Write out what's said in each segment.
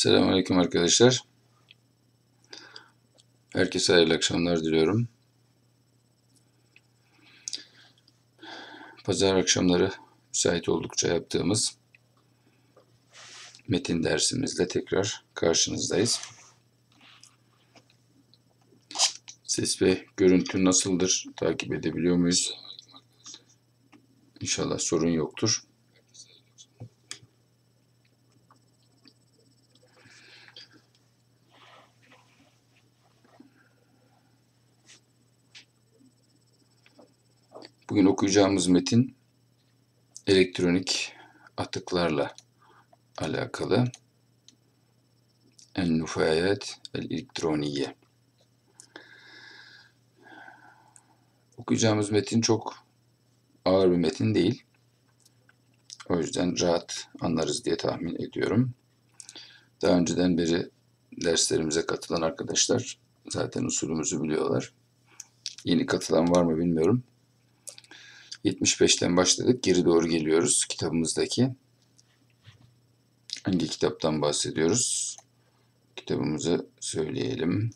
Selamünaleyküm arkadaşlar. Herkese hayırlı akşamlar diliyorum. Pazar akşamları müsait oldukça yaptığımız metin dersimizle tekrar karşınızdayız. Ses ve görüntü nasıldır? Takip edebiliyor muyuz? İnşallah sorun yoktur. Bugün okuyacağımız metin elektronik atıklarla alakalı. En-Nufayet el-Elektroniye. Okuyacağımız metin çok ağır bir metin değil. O yüzden rahat anlarız diye tahmin ediyorum. Daha önceden beri derslerimize katılan arkadaşlar zaten usulümüzü biliyorlar. Yeni katılan var mı bilmiyorum. 75'ten başladık. Geri doğru geliyoruz kitabımızdaki. Hangi kitaptan bahsediyoruz? Kitabımızı söyleyelim.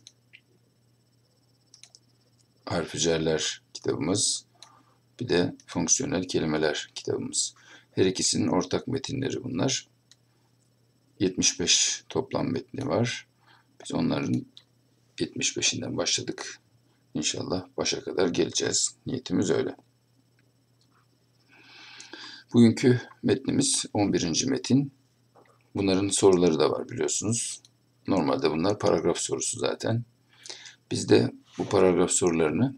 Harficerler kitabımız. Bir de fonksiyonel kelimeler kitabımız. Her ikisinin ortak metinleri bunlar. 75 toplam metni var. Biz onların 75'inden başladık. İnşallah başa kadar geleceğiz. Niyetimiz öyle. Bugünkü metnimiz 11. metin. Bunların soruları da var biliyorsunuz. Normalde bunlar paragraf sorusu zaten. Biz de bu paragraf sorularını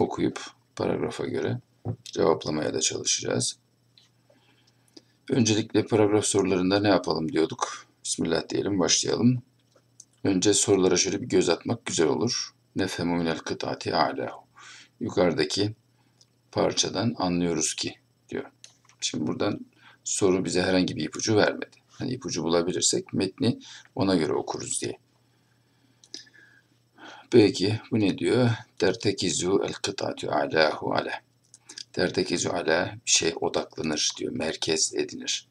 okuyup paragrafa göre cevaplamaya da çalışacağız. Öncelikle paragraf sorularında ne yapalım diyorduk. Bismillah diyelim başlayalım. Önce sorulara şöyle bir göz atmak güzel olur. Nefhemu minel kıtati a'lahu. Yukarıdaki parçadan anlıyoruz ki diyor. Şimdi buradan soru bize herhangi bir ipucu vermedi. Hani ipucu bulabilirsek metni ona göre okuruz diye. Peki bu ne diyor? Tertekizu el kıtatu alahu ala. Tertekizu ala bir şey odaklanır diyor. Merkez edinir.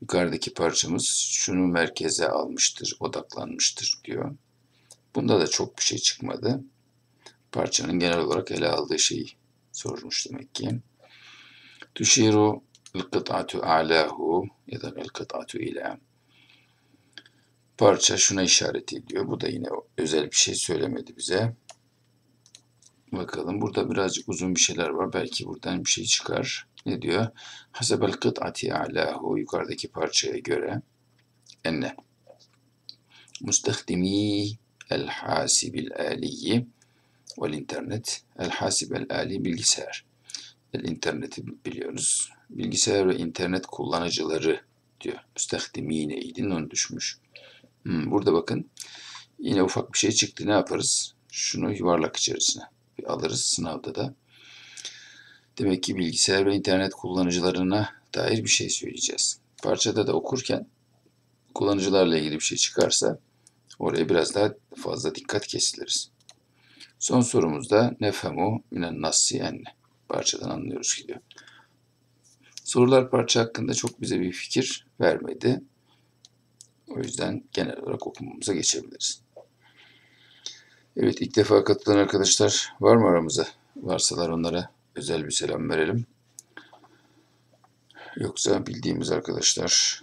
Yukarıdaki parçamız şunu merkeze almıştır, odaklanmıştır diyor. Bunda da çok bir şey çıkmadı. Parçanın genel olarak ele aldığı şeyi sormuş demek ki. Tüşiru el-kıt'atu a'lahu ya da el-kıt'atu. Parça şuna işaret ediyor. Bu da yine özel bir şey söylemedi bize. Bakalım burada birazcık uzun bir şeyler var. Belki buradan bir şey çıkar. Ne diyor? Hasebel kıt'ati a'lahu yukarıdaki parçaya göre enne mustahdimi el hasibil aliyi vel internet el hasibel ali bilgisayar interneti biliyoruz bilgisayar ve internet kullanıcıları diyor. Müstahdimine idi nun düşmüş. Hmm, burada bakın yine ufak bir şey çıktı. Ne yaparız? Şunu yuvarlak içerisine bir alırız sınavda da. Demek ki bilgisayar ve internet kullanıcılarına dair bir şey söyleyeceğiz. Parçada da okurken kullanıcılarla ilgili bir şey çıkarsa oraya biraz daha fazla dikkat kesiliriz. Son sorumuzda nefhemu minen nassi enne. Parçadan anlıyoruz ki diyor. Sorular parça hakkında çok bize bir fikir vermedi. O yüzden genel olarak okumamıza geçebiliriz. Evet ilk defa katılan arkadaşlar var mı aramıza? Varsalar onlara özel bir selam verelim. Yoksa bildiğimiz arkadaşlar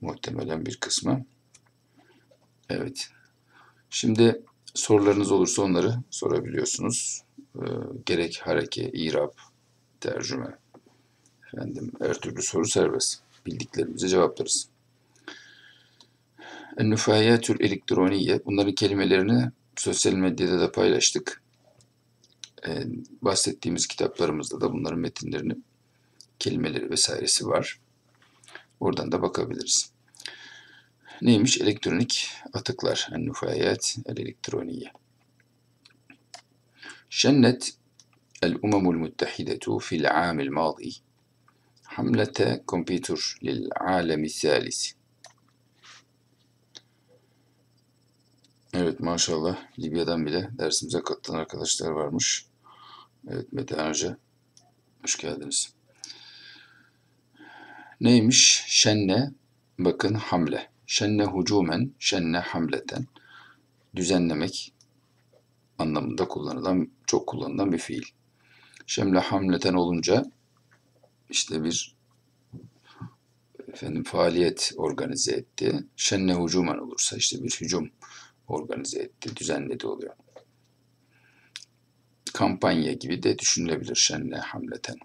muhtemelen bir kısmı. Evet. Şimdi sorularınız olursa onları sorabiliyorsunuz. Ee, gerek hareke, irab, tercüme, efendim her türlü soru serbest. Bildiklerimize cevaplarız. En-nüfayatül elektroniye. Bunların kelimelerini sosyal medyada da paylaştık. Ee, bahsettiğimiz kitaplarımızda da bunların metinlerini, kelimeleri vesairesi var. Oradan da bakabiliriz. Neymiş? Elektronik atıklar. En-nüfayat el-elektroniye. El-Umamul Müttehidetu fil amil madi hamlete kompütür lil alemi salisi. Evet maşallah Libya'dan bile dersimize katılan arkadaşlar varmış. Evet Metehan Hoca hoş geldiniz. Neymiş? Şenne bakın hamle. Şenne hucumen, şenne hamleten. Düzenlemek anlamında kullanılan, çok kullanılan bir fiil. Şemle hamleten olunca işte bir efendim faaliyet organize etti. Şenne hucumen olursa işte bir hücum organize etti, düzenledi oluyor. Kampanya gibi de düşünülebilir şenne hamleten.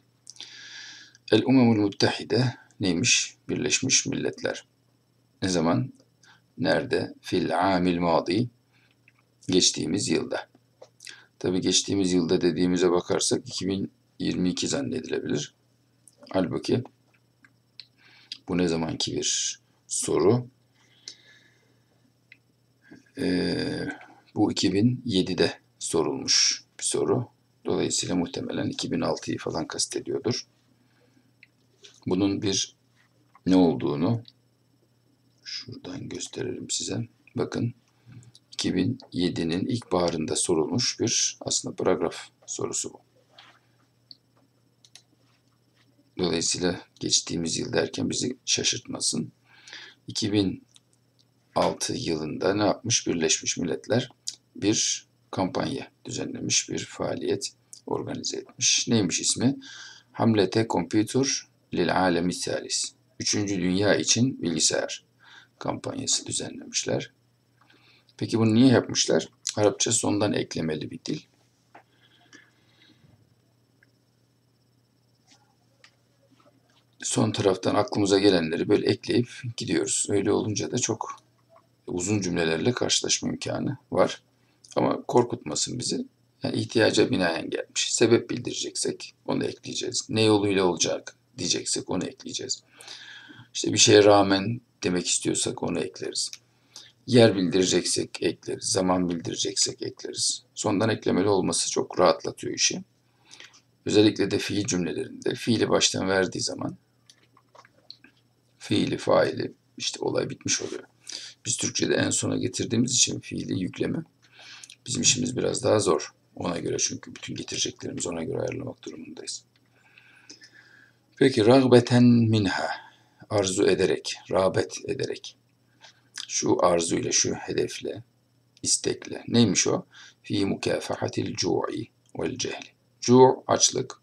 El Umemul Muttehide neymiş? Birleşmiş Milletler. Ne zaman? Nerede? Fil amil madi. Geçtiğimiz yılda. Tabi geçtiğimiz yılda dediğimize bakarsak 2022 zannedilebilir. Halbuki bu ne zamanki bir soru. Ee, bu 2007'de sorulmuş bir soru. Dolayısıyla muhtemelen 2006'yı falan kastediyordur. Bunun bir ne olduğunu şuradan gösterelim size. Bakın 2007'nin ilk baharında sorulmuş bir aslında paragraf sorusu bu. Dolayısıyla geçtiğimiz yıl derken bizi şaşırtmasın. 2006 yılında ne yapmış? Birleşmiş Milletler bir kampanya düzenlemiş, bir faaliyet organize etmiş. Neymiş ismi? Hamlete Computer lil Alemi Salis. Üçüncü Dünya için bilgisayar kampanyası düzenlemişler. Peki bunu niye yapmışlar? Arapça sondan eklemeli bir dil. Son taraftan aklımıza gelenleri böyle ekleyip gidiyoruz. Öyle olunca da çok uzun cümlelerle karşılaşma imkanı var. Ama korkutmasın bizi. Yani ihtiyaca binaen gelmiş. Sebep bildireceksek onu ekleyeceğiz. Ne yoluyla olacak diyeceksek onu ekleyeceğiz. İşte bir şeye rağmen demek istiyorsak onu ekleriz. Yer bildireceksek ekleriz. Zaman bildireceksek ekleriz. Sondan eklemeli olması çok rahatlatıyor işi. Özellikle de fiil cümlelerinde fiili baştan verdiği zaman fiili, faili işte olay bitmiş oluyor. Biz Türkçe'de en sona getirdiğimiz için fiili yükleme bizim işimiz biraz daha zor. Ona göre çünkü bütün getireceklerimizi ona göre ayarlamak durumundayız. Peki ragbeten minha arzu ederek, rağbet ederek. Şu arzuyla, şu hedefle, istekle. Neymiş o? Fi mukafahatil cu'i vel cehli. Cu' açlık,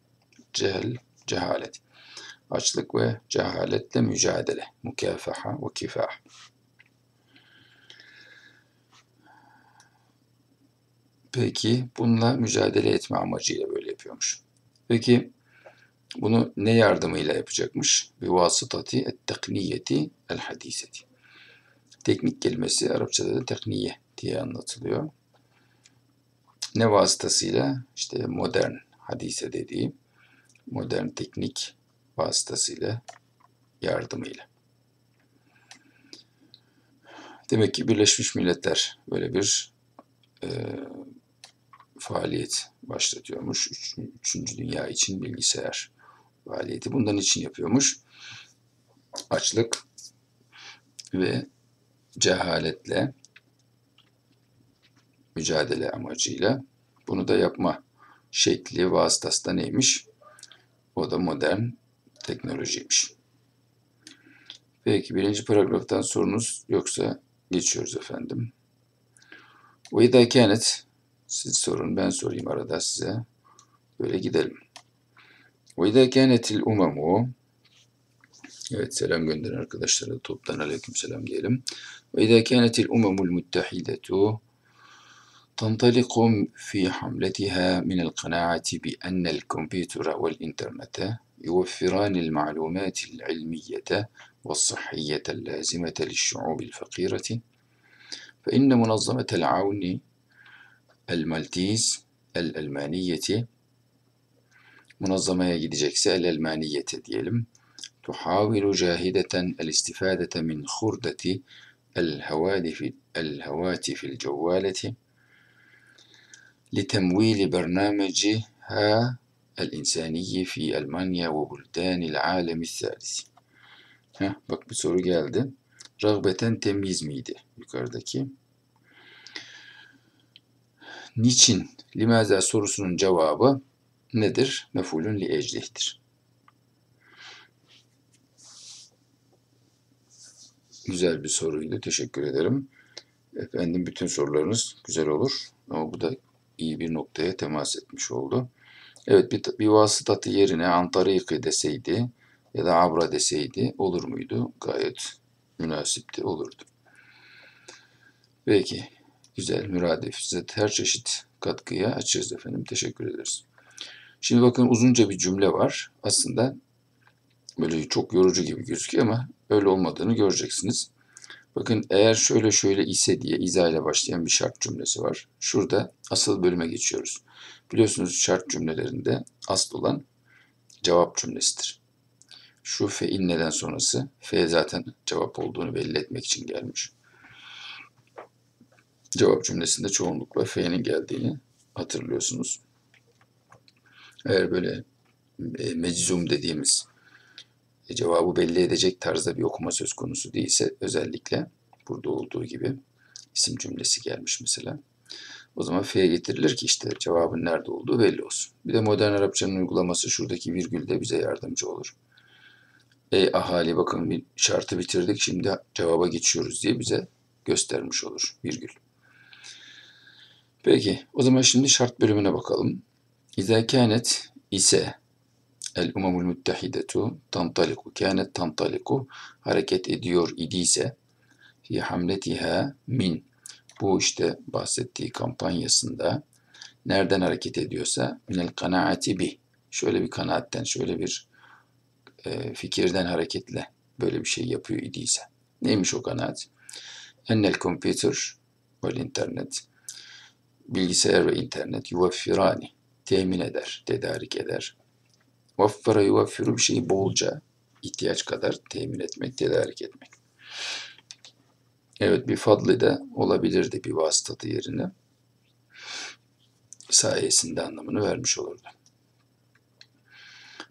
cehl, cehalet. Açlık ve cehaletle mücadele. Mukafaha ve kifah. Peki bununla mücadele etme amacıyla böyle yapıyormuş. Peki bunu ne yardımıyla yapacakmış? Bi vasıtati et tekniyeti el hadiseti. Teknik kelimesi Arapçada da tekniye diye anlatılıyor. Ne vasıtasıyla? İşte modern hadise dediği modern teknik vasıtasıyla yardımıyla. Demek ki Birleşmiş Milletler böyle bir e, faaliyet başlatıyormuş. Üç, üçüncü dünya için bilgisayar faaliyeti. Bundan için yapıyormuş. Açlık ve cehaletle mücadele amacıyla bunu da yapma şekli vasıtası da neymiş? O da modern teknolojiymiş. Peki birinci paragraftan sorunuz yoksa geçiyoruz efendim. İdâ kânet siz sorun ben sorayım arada size. Böyle gidelim. Ve idâ kânetil umemu Evet selam gönderin arkadaşlara. Toptan aleyküm selam diyelim. Ve idâ kânetil umemul muttahidetu تنطلق في حملتها من القناعة بأن الكمبيوتر والإنترنت يوفران المعلومات العلمية والصحية اللازمة للشعوب الفقيرة فإن منظمة العون المالتيز الألمانية منظمة gidecekse الألمانية diyelim تحاول جاهدة الاستفادة من خردة الهواتف الهواتف الجوالة لتمويل برنامجها الإنساني في ألمانيا وبلدان العالم الثالث. Bir soru geldi. Rağbeten temyiz miydi yukarıdaki? Niçin? Limaza sorusunun cevabı nedir? Mefulün li eclihtir. Güzel bir soruydu. Teşekkür ederim. Efendim bütün sorularınız güzel olur. Ama bu da iyi bir noktaya temas etmiş oldu. Evet bir, bir vasıtatı yerine antariki deseydi ya da abra deseydi olur muydu? Gayet münasipti olurdu. Peki. Güzel, müradif. Size her çeşit katkıya açığız efendim. Teşekkür ederiz. Şimdi bakın uzunca bir cümle var. Aslında böyle çok yorucu gibi gözüküyor ama öyle olmadığını göreceksiniz. Bakın eğer şöyle şöyle ise diye izah ile başlayan bir şart cümlesi var. Şurada asıl bölüme geçiyoruz. Biliyorsunuz şart cümlelerinde asıl olan cevap cümlesidir. Şu fe inneden sonrası fe zaten cevap olduğunu belli etmek için gelmiş. Cevap cümlesinde çoğunlukla fe'nin geldiğini hatırlıyorsunuz. Eğer böyle e, meczum dediğimiz cevabı belli edecek tarzda bir okuma söz konusu değilse özellikle burada olduğu gibi isim cümlesi gelmiş mesela. O zaman F'ye getirilir ki işte cevabın nerede olduğu belli olsun. Bir de modern Arapçanın uygulaması şuradaki virgül de bize yardımcı olur. Ey ahali bakın bir şartı bitirdik şimdi cevaba geçiyoruz diye bize göstermiş olur virgül. Peki o zaman şimdi şart bölümüne bakalım. İza kânet ise el umamul müttehidetu tantaliku kânet tantaliku hareket ediyor idiyse fi hamletiha min bu işte bahsettiği kampanyasında nereden hareket ediyorsa minel kanaati bi şöyle bir kanaatten şöyle bir e, fikirden hareketle böyle bir şey yapıyor idiyse. Neymiş o kanaat? Ennel computer vel internet bilgisayar ve internet yuvaffirani temin eder, tedarik eder. Vaffara yuvaffiru bir şeyi bolca ihtiyaç kadar temin etmek, tedarik etmek. Evet bir fadlı da olabilirdi bir vasıtatı yerine. Sayesinde anlamını vermiş olurdu.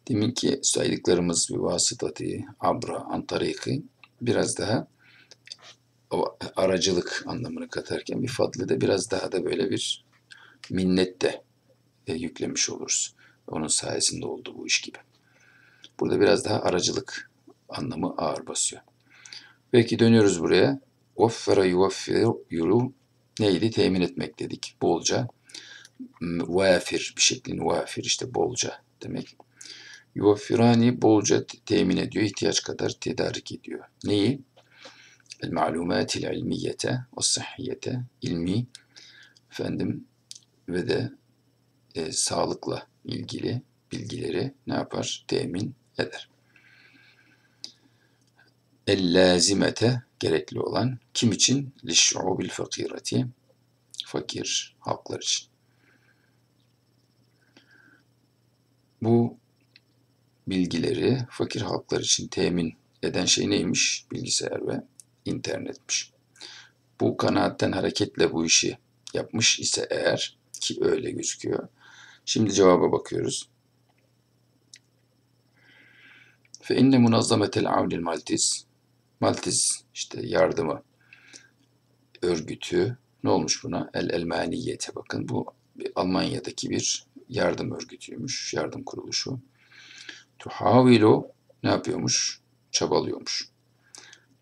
Deminki saydıklarımız bir vasıtatı, abra, antariki biraz daha aracılık anlamını katarken bir fadlı da biraz daha da böyle bir minnet de e, yüklemiş oluruz. Onun sayesinde oldu bu iş gibi. Burada biraz daha aracılık anlamı ağır basıyor. Peki dönüyoruz buraya. Vaffara yuvaffiru neydi? Temin etmek dedik. Bolca. Vafir bir şeklin vafir işte bolca demek. Yuvaffirani bolca temin ediyor. ihtiyaç kadar tedarik ediyor. Neyi? El malumatil ilmiyete ve sahhiyete ilmi efendim ve de e, sağlıkla ilgili bilgileri ne yapar? Temin eder. El lazimete gerekli olan kim için? Liş'ubil fakireti fakir halklar için. Bu bilgileri fakir halklar için temin eden şey neymiş? Bilgisayar ve internetmiş. Bu kanaatten hareketle bu işi yapmış ise eğer ki öyle gözüküyor. Şimdi cevaba bakıyoruz. Fe inne munazzametel avlil maltiz Maltiz işte yardımı örgütü ne olmuş buna? El Elmaniyete bakın bu Almanya'daki bir yardım örgütüymüş, yardım kuruluşu. Tuhavilu ne yapıyormuş? Çabalıyormuş.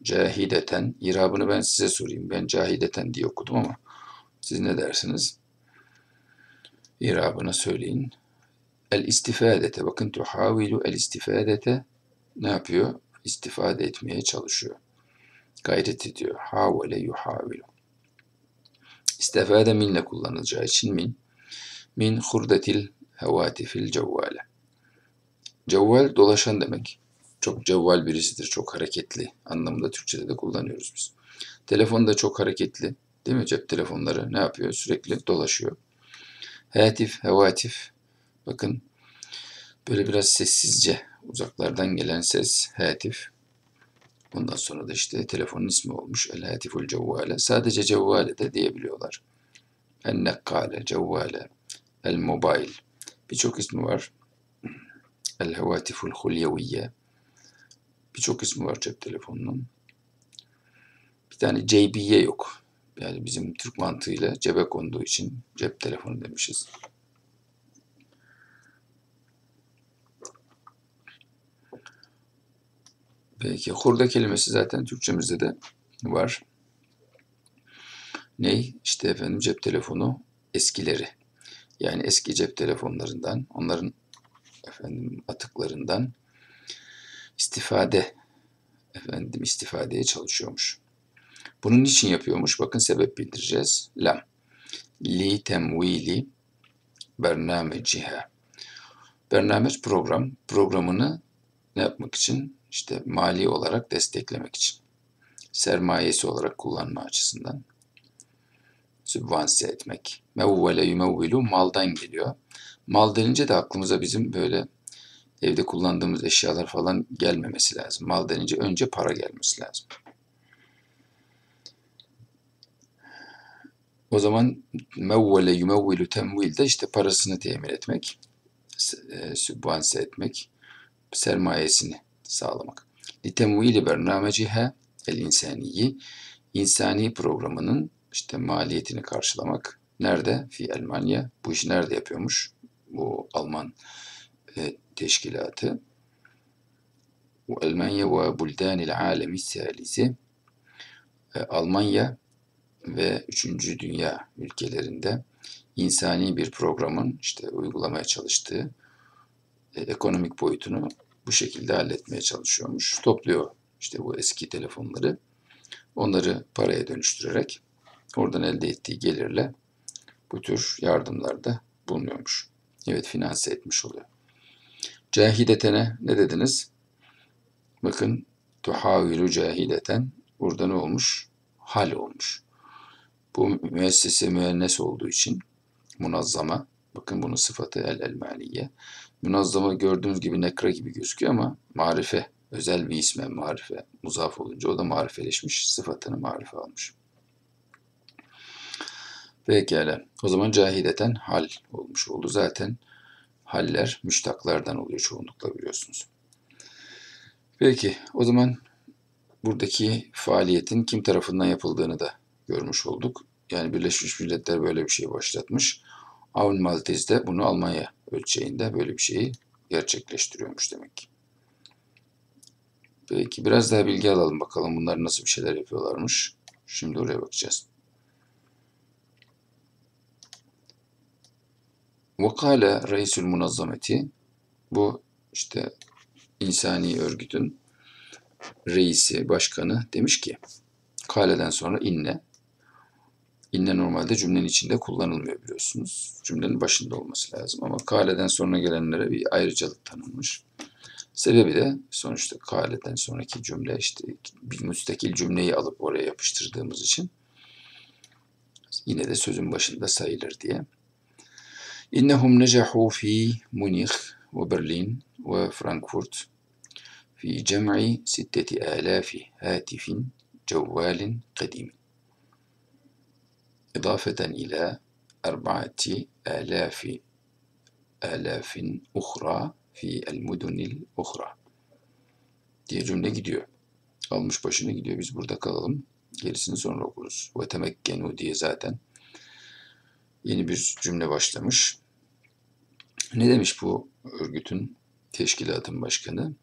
Cahideten, irabını ben size sorayım. Ben cahideten diye okudum ama siz ne dersiniz? İrabını söyleyin. El istifadete, bakın tuhavilu el istifadete ne yapıyor? istifade etmeye çalışıyor. Gayret ediyor. Havale yuhavilu. İstifade minle kullanılacağı için min. Min hurdetil hevatifil cevvale. Cevval dolaşan demek. Çok cevval birisidir, çok hareketli anlamında Türkçe'de de kullanıyoruz biz. Telefon da çok hareketli. Değil mi? Cep telefonları ne yapıyor? Sürekli dolaşıyor. Hatif, hevatif. Bakın böyle biraz sessizce uzaklardan gelen ses hatif. Ondan sonra da işte telefonun ismi olmuş. El hatiful cevvale. Sadece cevvale de diyebiliyorlar. El nekkale, cevvale, el mobil. Birçok ismi var. El hevatiful hulyeviye. Birçok ismi var cep telefonunun. Bir tane JB'ye yok. Yani bizim Türk mantığıyla cebe konduğu için cep telefonu demişiz. Peki hurda kelimesi zaten Türkçemizde de var. Ney? İşte efendim cep telefonu eskileri. Yani eski cep telefonlarından, onların efendim atıklarından istifade efendim istifadeye çalışıyormuş. Bunun için yapıyormuş? Bakın sebep bildireceğiz. Lam. Li temvili bernameciha. Bernameç program. Programını ne yapmak için? İşte mali olarak desteklemek için. Sermayesi olarak kullanma açısından. Sübvanse etmek. Mevvele yumevvilu maldan geliyor. Mal denince de aklımıza bizim böyle evde kullandığımız eşyalar falan gelmemesi lazım. Mal denince önce para gelmesi lazım. O zaman mevvele yumevvilu temvil de işte parasını temin etmek, e, sübvanse etmek, sermayesini sağlamak. Litemvili bernameciha el insaniyi insani programının işte maliyetini karşılamak. Nerede? Fi Almanya. Bu işi nerede yapıyormuş? Bu Alman e, teşkilatı. Almanya ve buldanil alemi salisi. E, Almanya ve üçüncü dünya ülkelerinde insani bir programın işte uygulamaya çalıştığı e, ekonomik boyutunu bu şekilde halletmeye çalışıyormuş. Topluyor işte bu eski telefonları. Onları paraya dönüştürerek oradan elde ettiği gelirle bu tür yardımlarda bulunuyormuş. Evet finanse etmiş oluyor. Cahidetene ne dediniz? Bakın tuhavilu cahideten burada ne olmuş? Hal olmuş. Bu müessese müennes olduğu için munazzama bakın bunun sıfatı el elmaniye. Münazzama gördüğünüz gibi nekra gibi gözüküyor ama marife özel bir isme marife muzaf olunca o da marifeleşmiş sıfatını marife almış. Pekala. O zaman cahideten hal olmuş oldu. Zaten haller müştaklardan oluyor çoğunlukla biliyorsunuz. Peki o zaman buradaki faaliyetin kim tarafından yapıldığını da görmüş olduk. Yani Birleşmiş Milletler böyle bir şey başlatmış. Avun Maltez de bunu Almanya ölçeğinde böyle bir şeyi gerçekleştiriyormuş demek ki. Peki biraz daha bilgi alalım bakalım bunlar nasıl bir şeyler yapıyorlarmış. Şimdi oraya bakacağız. Vakale reisül munazzameti bu işte insani örgütün reisi, başkanı demiş ki kaleden sonra inne İnne normalde cümlenin içinde kullanılmıyor biliyorsunuz. Cümlenin başında olması lazım ama kaleden sonra gelenlere bir ayrıcalık tanınmış. Sebebi de sonuçta kaleden sonraki cümle işte bir müstakil cümleyi alıp oraya yapıştırdığımız için yine de sözün başında sayılır diye. İnnehum necahu fi Münih ve Berlin ve Frankfurt fi cem'i sitteti alafi hatifin cevvalin kadimin. إضافة إلى أربعة آلاف آلاف أخرى fi el mudunil uhra diye cümle gidiyor. Almış başını gidiyor. Biz burada kalalım. Gerisini sonra okuruz. Ve temekkenu diye zaten yeni bir cümle başlamış. Ne demiş bu örgütün, teşkilatın başkanı?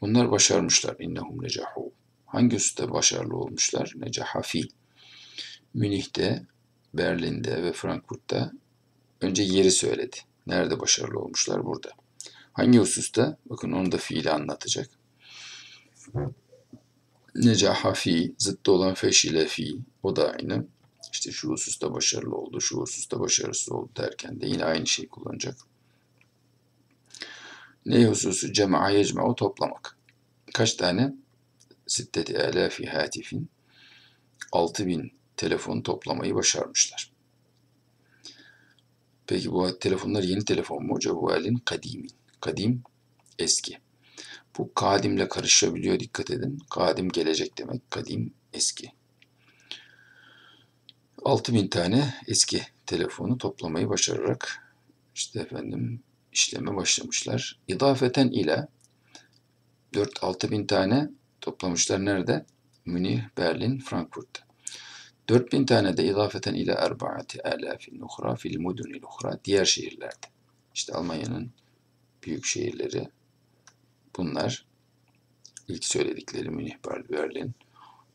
Onlar başarmışlar. İnnehum necahu. Hangi hususta başarılı olmuşlar? Necaha fi. Münih'te Berlin'de ve Frankfurt'ta önce yeri söyledi. Nerede başarılı olmuşlar? Burada. Hangi hususta? Bakın onu da fiili anlatacak. Necaha fi, zıttı olan feşile fi. O da aynı. İşte şu hususta başarılı oldu, şu hususta başarısız oldu derken de yine aynı şeyi kullanacak. Ne hususu? Cema'a yecma'u toplamak. Kaç tane? Sitteti elafi hatifin. 6000 telefon toplamayı başarmışlar. Peki bu telefonlar yeni telefon mu? Cevalin kadimin. Kadim eski. Bu kadimle karışabiliyor dikkat edin. Kadim gelecek demek. Kadim eski. 6000 tane eski telefonu toplamayı başararak işte efendim işleme başlamışlar. İdafeten ile 4-6 bin tane toplamışlar nerede? Münih, Berlin, Frankfurt'ta. 4000 tane de ilafeten ile erbaati alafin uhra fil mudunil uhra diğer şehirlerde. İşte Almanya'nın büyük şehirleri bunlar İlk söyledikleri Münih, Berlin,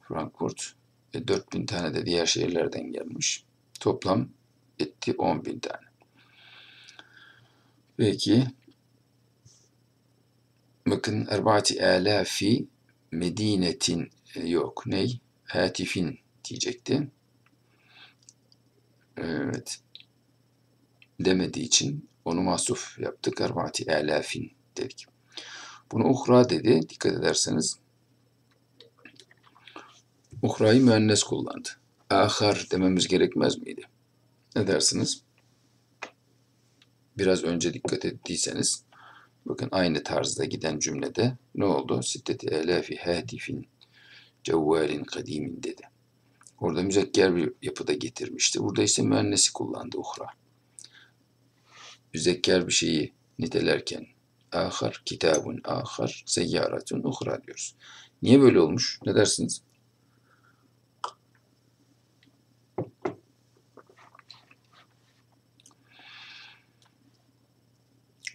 Frankfurt ve 4000 tane de diğer şehirlerden gelmiş. Toplam etti 10.000 tane. Peki bakın erbaati alafi medinetin e, yok ney? Hatifin diyecekti. Evet. Demediği için onu masuf yaptık. Erbaati alafin dedik. Bunu uhra dedi. Dikkat ederseniz uhrayı müennes kullandı. Ahar dememiz gerekmez miydi? Ne dersiniz? Biraz önce dikkat ettiyseniz bakın aynı tarzda giden cümlede ne oldu? Sitteti elafi hatifin cevvalin kadimin dedi. Orada müzekker bir yapıda getirmişti. Burada ise müennesi kullandı uhra. Müzekker bir şeyi nitelerken ahar, kitabun ahar, seyyaratun uhra diyoruz. Niye böyle olmuş? Ne dersiniz?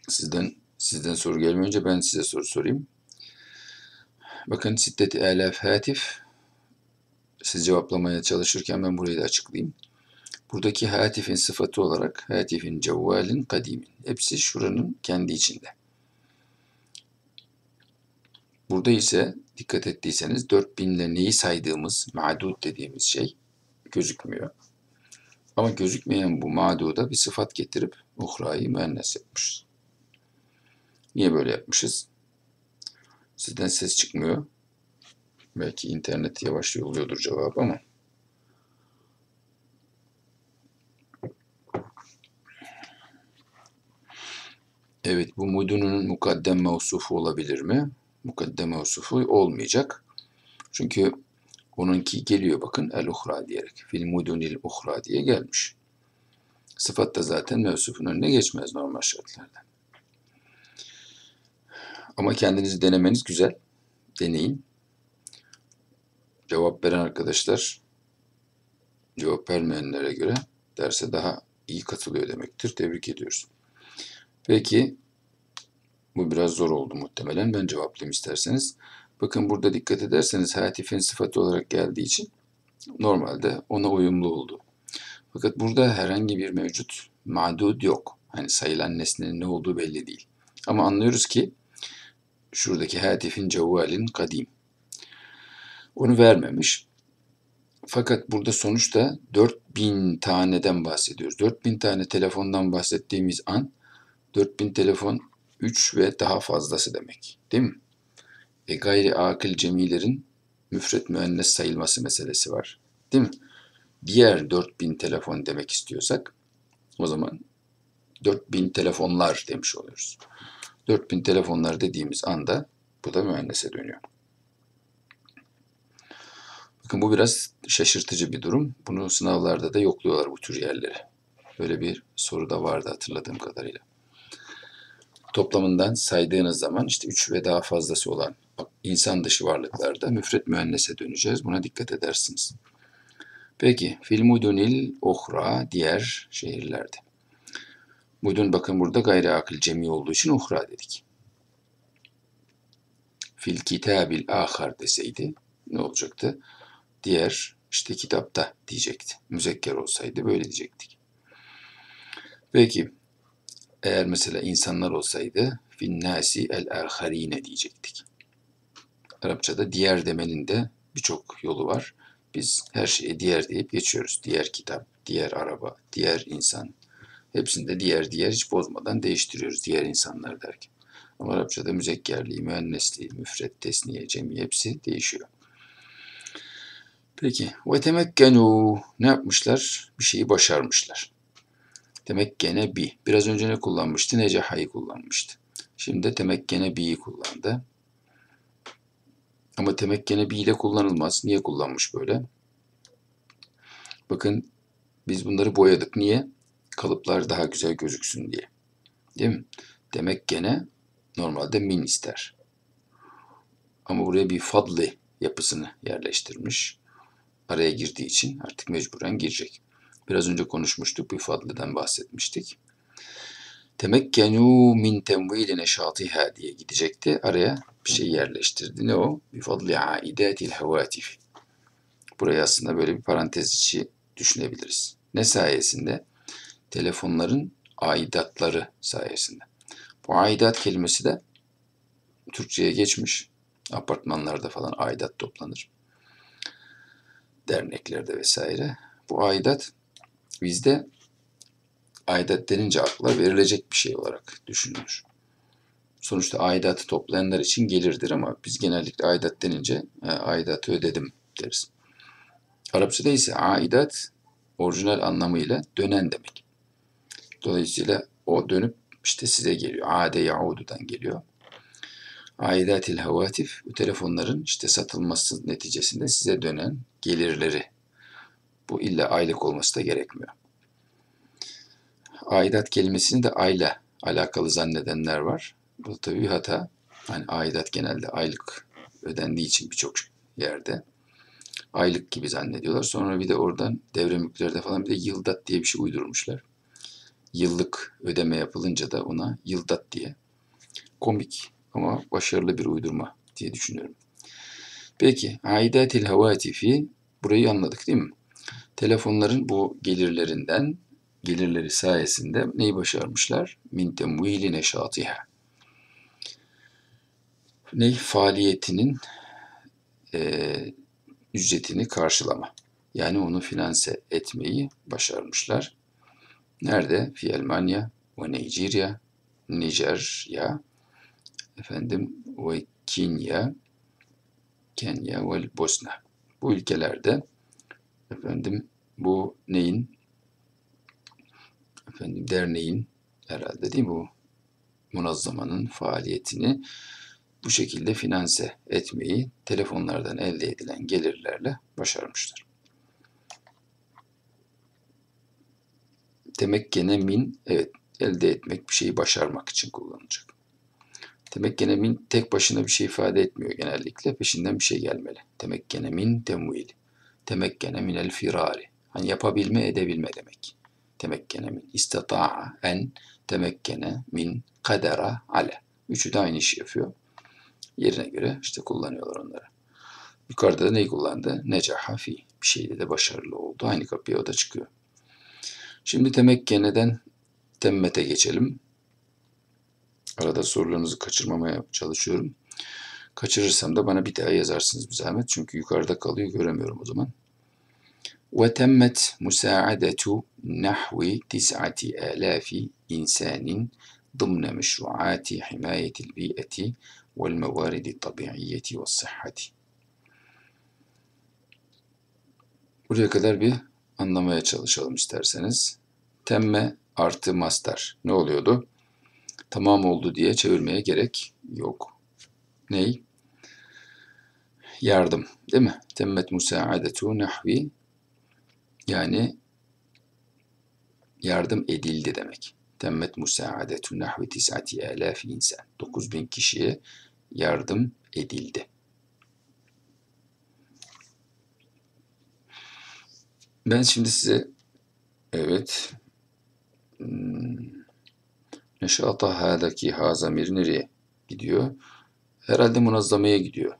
Sizden sizden soru gelmiyor önce ben size soru sorayım. Bakın siddeti elef hatif siz cevaplamaya çalışırken ben burayı da açıklayayım. Buradaki hatifin sıfatı olarak hatifin cevvalin kadimin. Hepsi şuranın kendi içinde. Burada ise dikkat ettiyseniz 4000 ile neyi saydığımız ma'dud dediğimiz şey gözükmüyor. Ama gözükmeyen bu ma'duda bir sıfat getirip uhrayı müennes yapmışız. Niye böyle yapmışız? Sizden ses çıkmıyor. Belki internet yavaş yolluyordur cevap ama. Evet bu mudunun mukaddem mevsufu olabilir mi? Mukaddem mevsufu olmayacak. Çünkü onunki geliyor bakın el uhra diyerek. Fil mudunil uhra diye gelmiş. Sıfat da zaten mevsufun önüne geçmez normal şartlarda. Ama kendinizi denemeniz güzel. Deneyin. Cevap veren arkadaşlar cevap vermeyenlere göre derse daha iyi katılıyor demektir. Tebrik ediyoruz. Peki bu biraz zor oldu muhtemelen. Ben cevaplayayım isterseniz. Bakın burada dikkat ederseniz hatifin sıfatı olarak geldiği için normalde ona uyumlu oldu. Fakat burada herhangi bir mevcut madud yok. Hani sayılan nesnenin ne olduğu belli değil. Ama anlıyoruz ki şuradaki hatifin cevvalin kadim. Onu vermemiş. Fakat burada sonuçta 4000 taneden bahsediyoruz. 4000 tane telefondan bahsettiğimiz an 4000 telefon 3 ve daha fazlası demek. Değil mi? E gayri akıl cemilerin müfret müennes sayılması meselesi var. Değil mi? Diğer 4000 telefon demek istiyorsak o zaman 4000 telefonlar demiş oluyoruz. 4000 telefonlar dediğimiz anda bu da müennese dönüyor. Bakın bu biraz şaşırtıcı bir durum. Bunu sınavlarda da yokluyorlar bu tür yerleri. Böyle bir soru da vardı hatırladığım kadarıyla. Toplamından saydığınız zaman işte 3 ve daha fazlası olan insan dışı varlıklarda müfret müennese döneceğiz. Buna dikkat edersiniz. Peki, fil mudunil ohra diğer şehirlerde. Mudun bakın burada gayri akıl cemi olduğu için uhra dedik. Fil kitabil ahar deseydi ne olacaktı? Diğer işte kitapta diyecekti. Müzekker olsaydı böyle diyecektik. Peki eğer mesela insanlar olsaydı finnasi el aharine diyecektik. Arapçada diğer demenin de birçok yolu var. Biz her şeye diğer deyip geçiyoruz. Diğer kitap, diğer araba, diğer insan, Hepsinde diğer diğer hiç bozmadan değiştiriyoruz diğer insanlar derken. Ama Arapçada müzekkerliği, müennesliği, müfret, tesniye, cemi hepsi değişiyor. Peki. Ve temekkenu ne yapmışlar? Bir şeyi başarmışlar. Temekkene bi. Biraz önce ne kullanmıştı? Necahayı kullanmıştı. Şimdi de temekkene bi'yi kullandı. Ama temekkene bi ile kullanılmaz. Niye kullanmış böyle? Bakın biz bunları boyadık. Niye? kalıplar daha güzel gözüksün diye. Değil mi? Demek gene normalde min ister. Ama buraya bir fadli yapısını yerleştirmiş. Araya girdiği için artık mecburen girecek. Biraz önce konuşmuştuk, bir fadliden bahsetmiştik. Temekkenu min temvili neşatiha diye gidecekti. Araya bir şey yerleştirdi. Ne o? Bifadli aidatil hevatif. Burayı aslında böyle bir parantez içi düşünebiliriz. Ne sayesinde? Telefonların aidatları sayesinde. Bu aidat kelimesi de Türkçe'ye geçmiş. Apartmanlarda falan aidat toplanır. Derneklerde vesaire. Bu aidat bizde aidat denince akla verilecek bir şey olarak düşünülür. Sonuçta aidatı toplayanlar için gelirdir ama biz genellikle aidat denince aidatı ödedim deriz. Arapçada ise aidat orijinal anlamıyla dönen demek. Dolayısıyla o dönüp işte size geliyor. Ade yaududan geliyor. Aidatil havatif bu telefonların işte satılması neticesinde size dönen gelirleri. Bu illa aylık olması da gerekmiyor. Aidat kelimesini de ayla alakalı zannedenler var. Bu tabii bir hata. Hani aidat genelde aylık ödendiği için birçok yerde aylık gibi zannediyorlar. Sonra bir de oradan devre mülklerde falan bir de yıldat diye bir şey uydurmuşlar. Yıllık ödeme yapılınca da ona yıldat diye. Komik ama başarılı bir uydurma diye düşünüyorum. Peki, aidatil havatifi burayı anladık değil mi? Telefonların bu gelirlerinden, gelirleri sayesinde neyi başarmışlar? Min temvili neşatiha. Ne? Faaliyetinin e, ücretini karşılama. Yani onu finanse etmeyi başarmışlar. Nerede? Fi Almanya ve Nijerya, Nijerya, efendim ve Kenya, Kenya ve Bosna. Bu ülkelerde efendim bu neyin efendim derneğin herhalde değil mi bu münazzamanın faaliyetini bu şekilde finanse etmeyi telefonlardan elde edilen gelirlerle başarmışlar. Temekkene min, evet elde etmek bir şeyi başarmak için kullanılacak. Temekkene min tek başına bir şey ifade etmiyor genellikle. Peşinden bir şey gelmeli. Temekkene min temvil. Temekkene minel firari. Hani yapabilme, edebilme demek. Temekkene min. İstata'a en temekkene min kadera ale. Üçü de aynı işi yapıyor. Yerine göre işte kullanıyorlar onları. Yukarıda da neyi kullandı? Necaha fi. Bir şeyde de başarılı oldu. Aynı kapıya o da çıkıyor. Şimdi temekkeneden temmete geçelim. Arada sorularınızı kaçırmamaya çalışıyorum. Kaçırırsam da bana bir daha yazarsınız bir zahmet. Çünkü yukarıda kalıyor göremiyorum o zaman. وتمت مساعدة نحو تسعة آلاف إنسان ضمن مشروعات حماية البيئة والموارد الطبيعية والصحة. Buraya kadar bir anlamaya çalışalım isterseniz. Temme artı master ne oluyordu? Tamam oldu diye çevirmeye gerek yok. Ney? Yardım değil mi? Temmet musaadetu nahvi yani yardım edildi demek. Temmet musaadetu nahvi tis'ati alaf insan. 9000 kişiye yardım edildi. Ben şimdi size evet hmm, neşata hadaki ha zamiri nereye gidiyor? Herhalde munazzamaya gidiyor.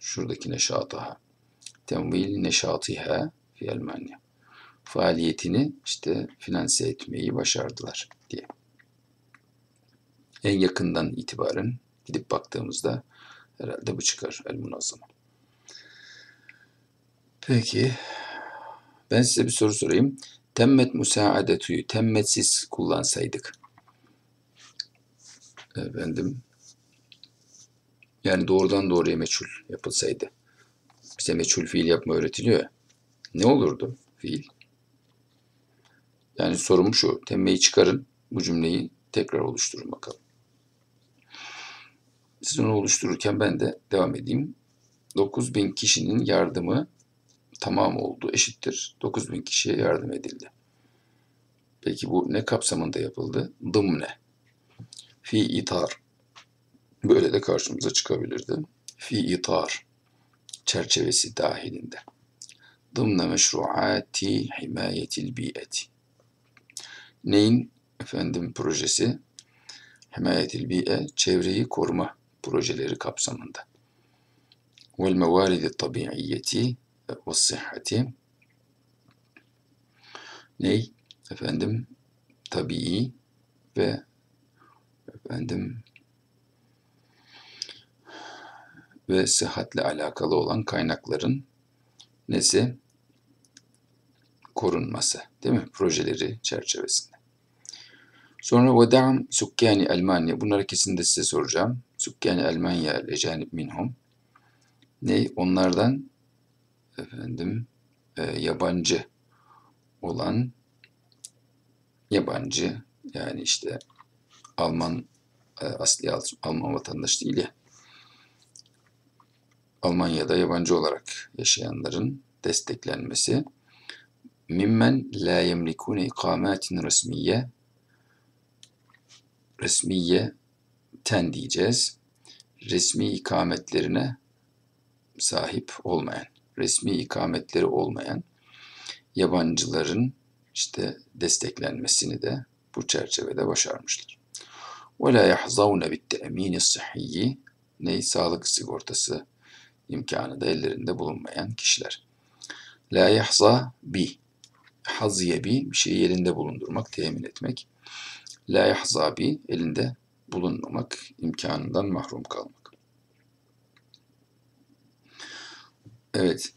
Şuradaki neşataha. Temvil neşatiha fi Almanya. Faaliyetini işte finanse etmeyi başardılar diye. En yakından itibaren gidip baktığımızda herhalde bu çıkar el munazzama. Peki ben size bir soru sorayım. Temmet musaadetüyü temmetsiz kullansaydık. Efendim yani doğrudan doğruya meçhul yapılsaydı. Bize meçhul fiil yapma öğretiliyor ya. Ne olurdu fiil? Yani sorum şu. Temmeyi çıkarın. Bu cümleyi tekrar oluşturun bakalım. Siz onu oluştururken ben de devam edeyim. 9000 kişinin yardımı tamam oldu eşittir. 9000 kişiye yardım edildi. Peki bu ne kapsamında yapıldı? Dımne. Fi itar. Böyle de karşımıza çıkabilirdi. Fi itar. Çerçevesi dahilinde. Dımne meşruati himayetil biyeti. Neyin efendim projesi? Himayetil biye çevreyi koruma projeleri kapsamında. Vel mevalidi tabiiyyeti ve sıhhati ney? Efendim tabii ve efendim ve sıhhatle alakalı olan kaynakların nesi? Korunması. Değil mi? Projeleri çerçevesinde. Sonra veda'm sukkani Almanya. Bunları kesin de size soracağım. Sukkani Almanya lecanib minhum. Ne? Onlardan efendim e, yabancı olan yabancı yani işte Alman asli Alman vatandaş değil ya Almanya'da yabancı olarak yaşayanların desteklenmesi mimmen la yemlikune ikamatin resmiye resmiye ten diyeceğiz. Resmi ikametlerine sahip olmayan, resmi ikametleri olmayan yabancıların işte desteklenmesini de bu çerçevede başarmışlar. وَلَا يَحْظَوْنَ بِالتَّأْمِينِ الصِّحِيِّ Ney? Sağlık sigortası imkanı da ellerinde bulunmayan kişiler. La yahza bi. Haziye bi bir şeyi elinde bulundurmak, temin etmek. La yahza bi elinde bulunmamak, imkanından mahrum kalmak. Evet.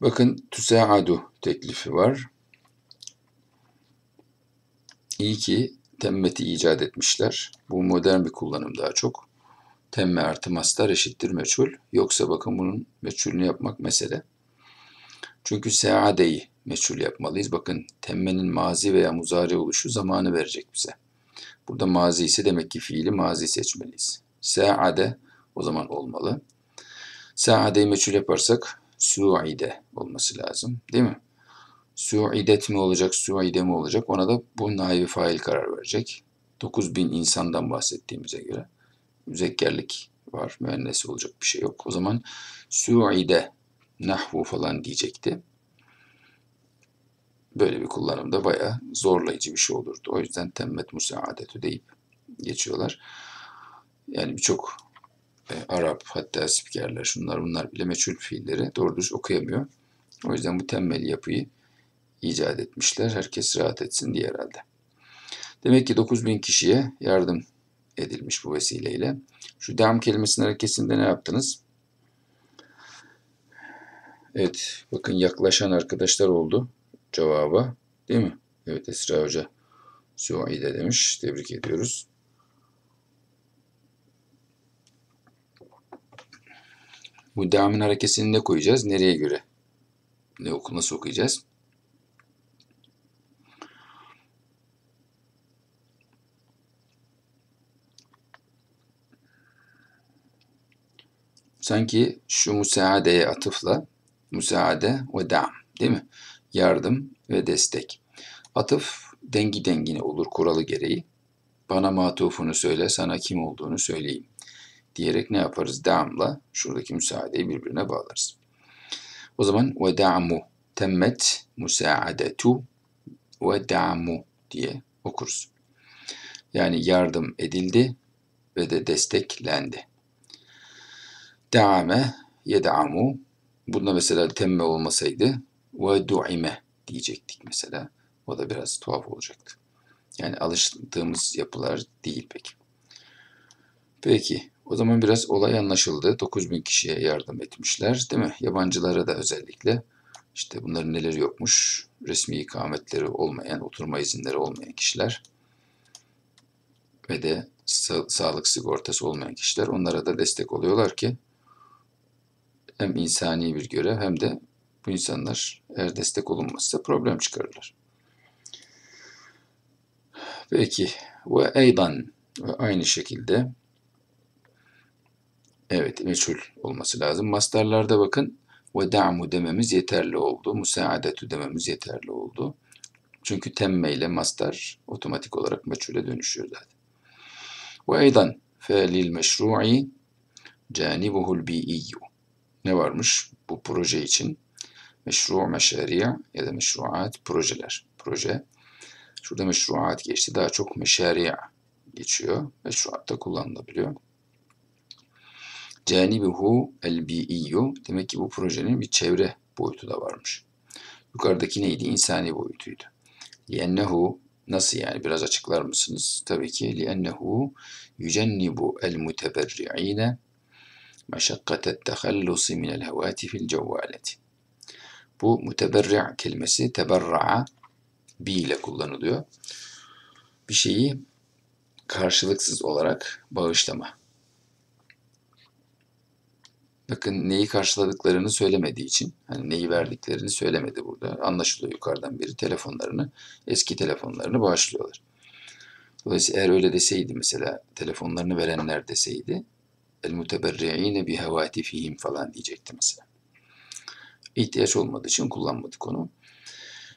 Bakın tüsaadu teklifi var. İyi ki temmeti icat etmişler. Bu modern bir kullanım daha çok. Temme artı mastar eşittir meçhul. Yoksa bakın bunun meçhulünü yapmak mesele. Çünkü seadeyi meçhul yapmalıyız. Bakın temmenin mazi veya muzari oluşu zamanı verecek bize. Burada mazi ise demek ki fiili mazi seçmeliyiz. Seade o zaman olmalı. Saadeyi meçhul yaparsak suide olması lazım. Değil mi? Suidet mi olacak, suide mi olacak? Ona da bu naibi fail karar verecek. 9000 insandan bahsettiğimize göre müzekkerlik var. Müennesi olacak bir şey yok. O zaman suide nahvu falan diyecekti. Böyle bir kullanımda bayağı zorlayıcı bir şey olurdu. O yüzden temmet musaadetü deyip geçiyorlar. Yani birçok e, Arap hatta spikerler şunlar bunlar bile meçhul fiilleri doğru düz okuyamıyor. O yüzden bu temmeli yapıyı icat etmişler. Herkes rahat etsin diye herhalde. Demek ki 9000 kişiye yardım edilmiş bu vesileyle. Şu devam kelimesinin harekesinde ne yaptınız? Evet, bakın yaklaşan arkadaşlar oldu cevaba. Değil mi? Evet Esra Hoca Suide demiş. Tebrik ediyoruz. Bu devamın harekesini ne koyacağız? Nereye göre? Ne oku nasıl okuyacağız? Sanki şu müsaadeye atıfla müsaade ve dam değil mi? Yardım ve destek. Atıf dengi dengine olur kuralı gereği. Bana matufunu söyle, sana kim olduğunu söyleyeyim. Diyerek ne yaparız? Damla şuradaki müsaadeyi birbirine bağlarız. O zaman ve da'mu temmet musaadetu ve da'mu diye okuruz. Yani yardım edildi ve de desteklendi. Deame yed'amu. Bunda mesela temme olmasaydı ve du'ime diyecektik mesela. O da biraz tuhaf olacaktı. Yani alıştığımız yapılar değil pek. Peki o zaman biraz olay anlaşıldı. 9000 kişiye yardım etmişler değil mi? Yabancılara da özellikle işte bunların neleri yokmuş? Resmi ikametleri olmayan, oturma izinleri olmayan kişiler ve de sa sağlık sigortası olmayan kişiler onlara da destek oluyorlar ki hem insani bir görev hem de bu insanlar eğer destek olunmazsa problem çıkarırlar. Peki ve eydan ve aynı şekilde evet meçhul olması lazım. Mastarlarda bakın ve da'mu dememiz yeterli oldu. Musaadetu dememiz yeterli oldu. Çünkü temme ile mastar otomatik olarak meçhule dönüşüyor zaten. Ve eydan fe'lil meşru'i canibuhul bi'iyyu ne varmış bu proje için? Meşru meşari ya da meşruat projeler. Proje. Şurada meşruat geçti. Daha çok meşari geçiyor. Meşruatta kullanılabiliyor. Canibuhu el-bi'iyyu. Demek ki bu projenin bir çevre boyutu da varmış. Yukarıdaki neydi? İnsani boyutuydu. Liennehu nasıl yani biraz açıklar mısınız? Tabii ki liennehu yücennibu el meşakkatet tehallusi minel hevatifil cevvaleti. Bu muteberri' kelimesi teberra'a bi ile kullanılıyor. Bir şeyi karşılıksız olarak bağışlama. Bakın neyi karşıladıklarını söylemediği için, hani neyi verdiklerini söylemedi burada. Anlaşılıyor yukarıdan beri telefonlarını, eski telefonlarını bağışlıyorlar. Dolayısıyla eğer öyle deseydi mesela telefonlarını verenler deseydi el muteberri'ine bi hevatifihim falan diyecekti mesela. İhtiyaç olmadığı için kullanmadık onu.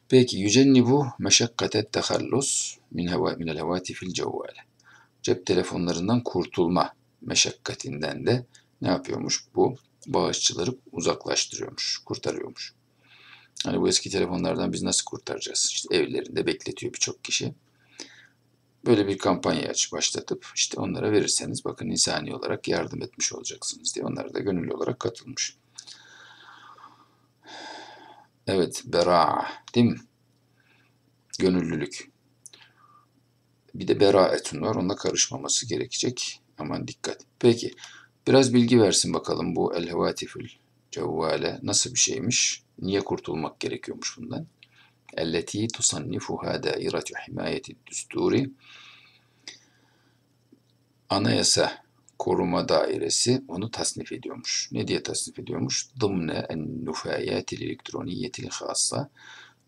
Peki yücennibu meşakkatet tehallus min heva minel hevatifil cevvale. Cep telefonlarından kurtulma meşakkatinden de ne yapıyormuş? Bu bağışçıları uzaklaştırıyormuş, kurtarıyormuş. Hani bu eski telefonlardan biz nasıl kurtaracağız? İşte evlerinde bekletiyor birçok kişi. Böyle bir kampanya aç başlatıp işte onlara verirseniz bakın insani olarak yardım etmiş olacaksınız diye onlar da gönüllü olarak katılmış. Evet, bera değil mi? Gönüllülük. Bir de beraetun var. Onunla karışmaması gerekecek. Aman dikkat. Peki. Biraz bilgi versin bakalım bu el hevatifül cevvale nasıl bir şeymiş? Niye kurtulmak gerekiyormuş bundan? Elleti tusannifuha dairetu himayeti düsturi Anayasa koruma dairesi onu tasnif ediyormuş. Ne diye tasnif ediyormuş? Dımne en nufayatil elektroniyetil hassa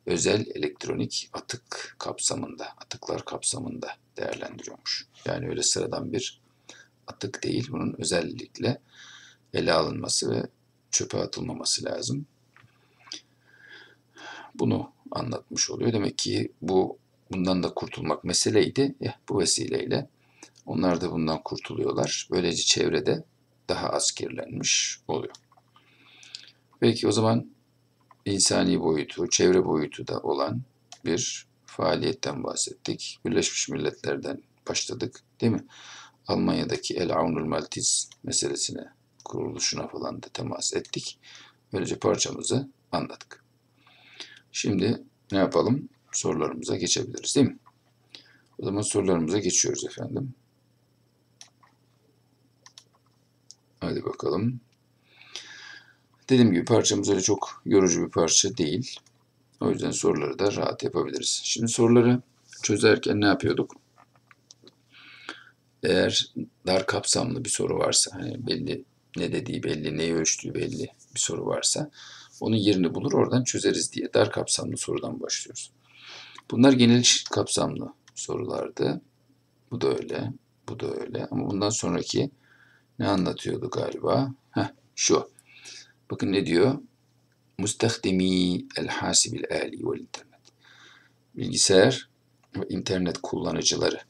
özel elektronik atık kapsamında, atıklar kapsamında değerlendiriyormuş. Yani öyle sıradan bir atık değil. Bunun özellikle ele alınması ve çöpe atılmaması lazım. Bunu anlatmış oluyor. Demek ki bu bundan da kurtulmak meseleydi. Eh, bu vesileyle onlar da bundan kurtuluyorlar. Böylece çevrede daha az kirlenmiş oluyor. Peki o zaman insani boyutu, çevre boyutu da olan bir faaliyetten bahsettik. Birleşmiş Milletler'den başladık değil mi? Almanya'daki El Aunul Maltiz meselesine, kuruluşuna falan da temas ettik. Böylece parçamızı anladık. Şimdi ne yapalım? Sorularımıza geçebiliriz değil mi? O zaman sorularımıza geçiyoruz efendim. Hadi bakalım. Dediğim gibi parçamız öyle çok yorucu bir parça değil. O yüzden soruları da rahat yapabiliriz. Şimdi soruları çözerken ne yapıyorduk? Eğer dar kapsamlı bir soru varsa, hani belli ne dediği belli, neyi ölçtüğü belli bir soru varsa onun yerini bulur oradan çözeriz diye dar kapsamlı sorudan başlıyoruz. Bunlar genel kapsamlı sorulardı. Bu da öyle, bu da öyle. Ama bundan sonraki ne anlatıyordu galiba? Heh, şu. Bakın ne diyor? Mustahdimi el hasibil ali vel internet. Bilgisayar ve internet kullanıcıları.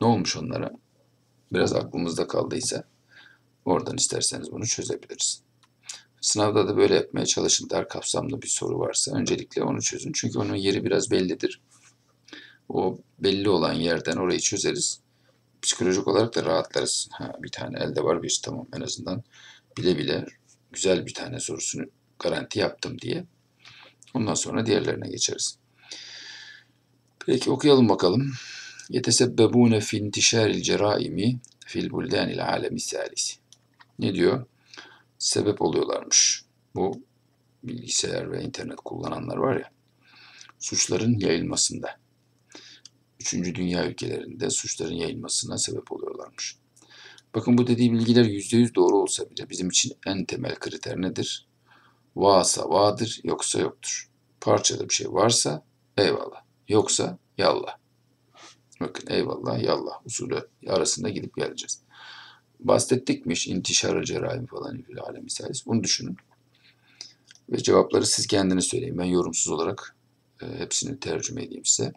Ne olmuş onlara? Biraz aklımızda kaldıysa oradan isterseniz bunu çözebiliriz. Sınavda da böyle yapmaya çalışın. Dar kapsamlı bir soru varsa öncelikle onu çözün. Çünkü onun yeri biraz bellidir. O belli olan yerden orayı çözeriz. Psikolojik olarak da rahatlarız. Ha, bir tane elde var bir tamam en azından bile bile güzel bir tane sorusunu garanti yaptım diye. Ondan sonra diğerlerine geçeriz. Peki okuyalım bakalım. Yetesebbebune fi intişaril ceraimi fil buldanil alemi salisi. Ne diyor? Sebep oluyorlarmış. Bu bilgisayar ve internet kullananlar var ya, suçların yayılmasında. Üçüncü dünya ülkelerinde suçların yayılmasına sebep oluyorlarmış. Bakın bu dediği bilgiler yüzde yüz doğru olsa bile bizim için en temel kriter nedir? Varsa vardır, yoksa yoktur. Parçada bir şey varsa eyvallah, yoksa yallah. Bakın eyvallah, yallah usulü arasında gidip geleceğiz. Bahsettikmiş intişarı cerrahim falan fil alemi salis. Bunu düşünün. Ve cevapları siz kendiniz söyleyin. Ben yorumsuz olarak e, hepsini tercüme edeyim size.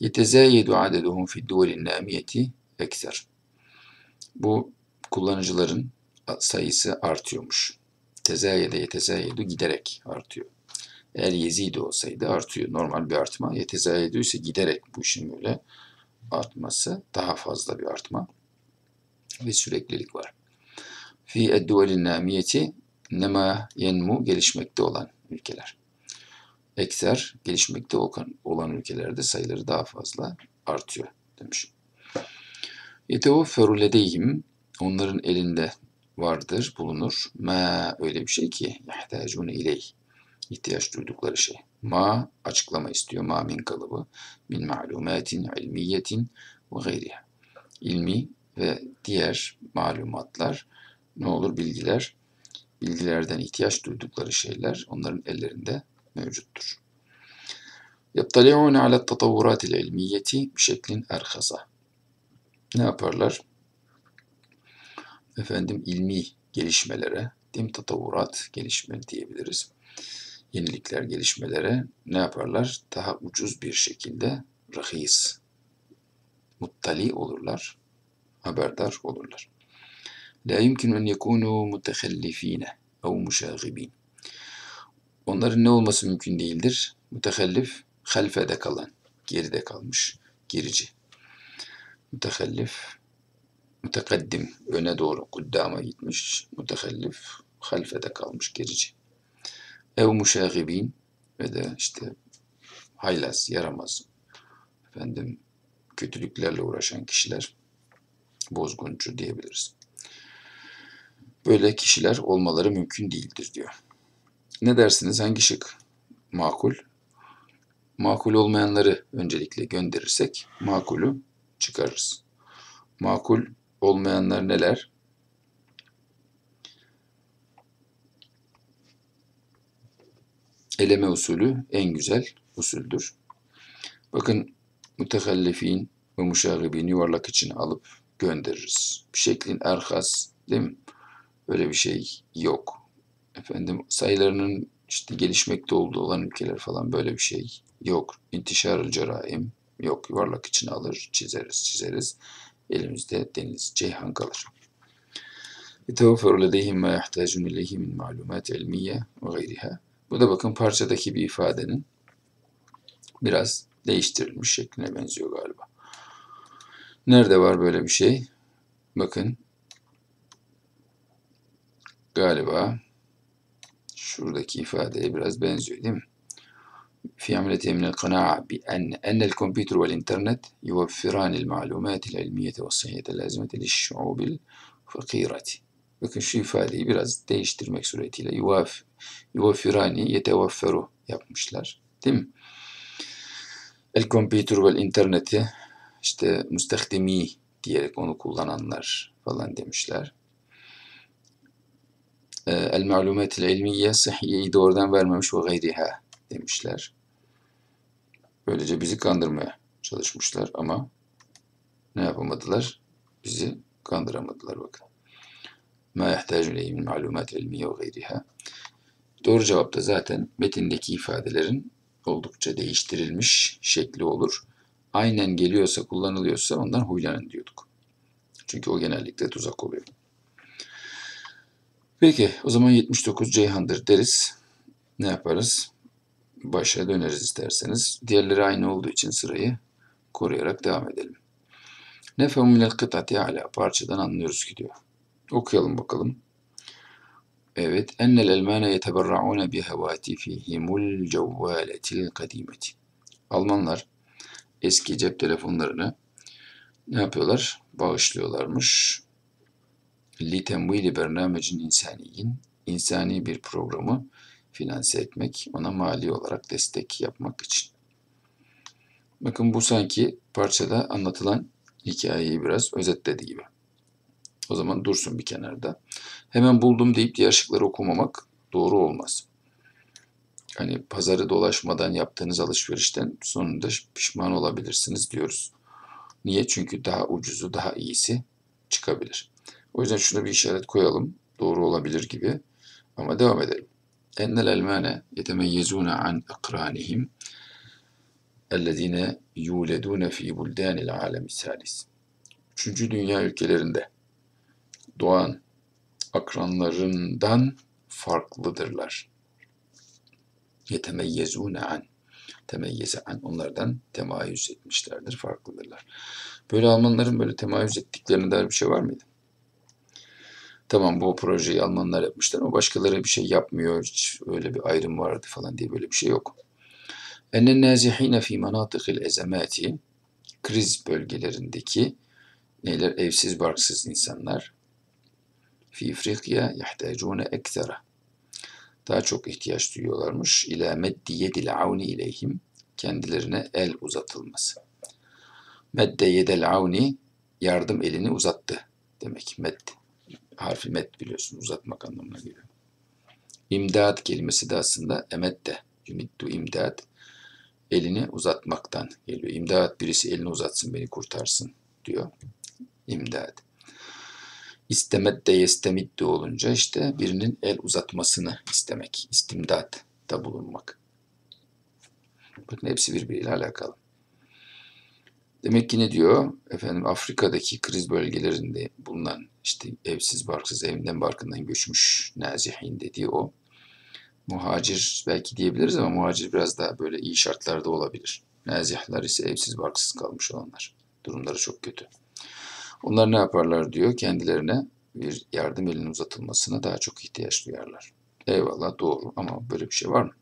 Yetezâyedu adeduhum fid duvelin namiyeti ekser. Bu kullanıcıların sayısı artıyormuş. Tezâyede yetezâyedu giderek artıyor. Eğer yezidi olsaydı artıyor. Normal bir artma. Yetezâyedu ise giderek bu işin böyle artması daha fazla bir artma ve süreklilik var. Fi edduvelin namiyeti nema yenmu gelişmekte olan ülkeler. Ekser gelişmekte olan ülkelerde sayıları daha fazla artıyor demiş. Yetevafferu ledeyhim onların elinde vardır, bulunur. Ma öyle bir şey ki yahtacune ileyh ihtiyaç duydukları şey. Ma açıklama istiyor. Ma min kalıbı. Min malumatin, ilmiyetin ve gayriha. İlmi ve diğer malumatlar ne olur bilgiler bilgilerden ihtiyaç duydukları şeyler onların ellerinde mevcuttur. يطلعون على التطورات العلمية بشكل أرخصة. Ne yaparlar? Efendim ilmi gelişmelere, dim tatavvurat gelişme diyebiliriz. Yenilikler, gelişmelere ne yaparlar? Daha ucuz bir şekilde rahis, muttali olurlar, haberdar olurlar. La yumkinu en yekunu mutehellifine ev muşagibin. Onların ne olması mümkün değildir? Mütekellif, halfede kalan, geride kalmış, gerici. Mütekellif, mütekaddim, öne doğru, kuddama gitmiş. Mütekellif, halfede kalmış, gerici. Ev muşagibin ve de işte haylaz, yaramaz, efendim kötülüklerle uğraşan kişiler, bozguncu diyebiliriz. Böyle kişiler olmaları mümkün değildir diyor. Ne dersiniz? Hangi şık makul? Makul olmayanları öncelikle gönderirsek makulü çıkarırız. Makul olmayanlar neler? Eleme usulü en güzel usuldür. Bakın mütekellifin ve muşagibin yuvarlak için alıp göndeririz. Bir şeklin erhas değil mi? Böyle bir şey yok. Efendim sayılarının işte gelişmekte olduğu olan ülkeler falan böyle bir şey yok. İntişarıl ceraim yok. Yuvarlak içine alır, çizeriz, çizeriz. Elimizde deniz, ceyhan kalır. يتوفر لديهم ما يحتاجون إليه من معلومات علمية وغيرها. Bu da bakın parçadaki bir ifadenin biraz değiştirilmiş şekline benziyor galiba. Nerede var böyle bir şey? Bakın. Galiba şuradaki ifadeye biraz benziyor değil mi? في عملية من القناعة بأن أن الكمبيوتر والإنترنت يوفران المعلومات العلمية والصحية اللازمة للشعوب الفقيرة. Bakın şu ifadeyi biraz değiştirmek suretiyle يوف يوفران يتوفره يا Değil mi? الكمبيوتر والإنترنت işte müstehdimi diyerek onu kullananlar falan demişler. Ee, el malumatil ilmiye sıhhiyeyi doğrudan vermemiş ve gayriha demişler. Böylece bizi kandırmaya çalışmışlar ama ne yapamadılar? Bizi kandıramadılar bakın. Ma ileyhi min malumat ilmiye ve gayriha. Doğru cevap da zaten metindeki ifadelerin oldukça değiştirilmiş şekli olur. Aynen geliyorsa, kullanılıyorsa ondan huylanın diyorduk. Çünkü o genellikle tuzak oluyor. Peki o zaman 79 Ceyhan'dır deriz. Ne yaparız? Başa döneriz isterseniz. Diğerleri aynı olduğu için sırayı koruyarak devam edelim. Nefemu minel kıtati ala parçadan anlıyoruz ki diyor. Okuyalım bakalım. Evet. Ennel elmane yeteberra'une bi hevatifihimul cevvaletil kadimeti. Almanlar eski cep telefonlarını ne yapıyorlar? Bağışlıyorlarmış li temvili bernamecin insaniyin insani bir programı finanse etmek, ona mali olarak destek yapmak için. Bakın bu sanki parçada anlatılan hikayeyi biraz özetledi gibi. O zaman dursun bir kenarda. Hemen buldum deyip diğer şıkları okumamak doğru olmaz. Hani pazarı dolaşmadan yaptığınız alışverişten sonunda pişman olabilirsiniz diyoruz. Niye? Çünkü daha ucuzu, daha iyisi çıkabilir. O yüzden şuna bir işaret koyalım. Doğru olabilir gibi. Ama devam edelim. Ennel elmane yetemeyyezune an ekranihim ellezine yuledune fi buldanil alemi salis. Üçüncü dünya ülkelerinde doğan akranlarından farklıdırlar. Yetemeyyezune an. temeyyeze an. Onlardan temayüz etmişlerdir, farklıdırlar. Böyle Almanların böyle temayüz ettiklerine dair bir şey var mıydı? Tamam bu projeyi Almanlar yapmışlar ama başkaları bir şey yapmıyor. Hiç öyle bir ayrım vardı falan diye böyle bir şey yok. Ennen nazihine fi manatıkil ezemati kriz bölgelerindeki neyler evsiz barksız insanlar fi İfrikya yahtacune ekthara daha çok ihtiyaç duyuyorlarmış. İlâ meddi yedil avni ileyhim kendilerine el uzatılması. Medde yedel avni yardım elini uzattı demek. Med harfi med biliyorsun uzatmak anlamına geliyor. İmdad kelimesi de aslında emedde yumiddu imdad elini uzatmaktan geliyor. İmdad birisi elini uzatsın beni kurtarsın diyor. İmdad. İstemedde yestemidde olunca işte birinin el uzatmasını istemek. İstimdat da bulunmak. Bakın hepsi birbiriyle alakalı. Demek ki ne diyor? Efendim Afrika'daki kriz bölgelerinde bulunan işte evsiz barksız evinden barkından göçmüş nazihin dediği o. Muhacir belki diyebiliriz ama muhacir biraz daha böyle iyi şartlarda olabilir. Nazihler ise evsiz barksız kalmış olanlar. Durumları çok kötü. Onlar ne yaparlar diyor kendilerine bir yardım elinin uzatılmasına daha çok ihtiyaç duyarlar. Eyvallah doğru ama böyle bir şey var mı?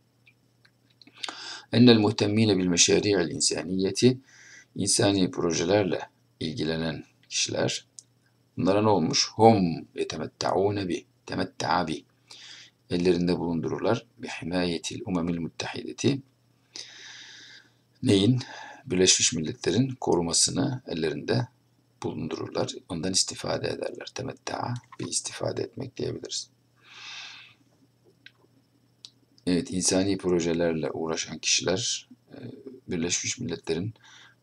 Ennel muhtemmine bil meşari'il insaniyeti insani projelerle ilgilenen kişiler bunlara ne olmuş? Hum yetemetta'une bi temetta'a bi ellerinde bulundururlar bi himayetil umemil muttahideti neyin? Birleşmiş Milletler'in korumasını ellerinde bulundururlar. Ondan istifade ederler. Temetta bir istifade etmek diyebiliriz. Evet, insani projelerle uğraşan kişiler e, Birleşmiş Milletler'in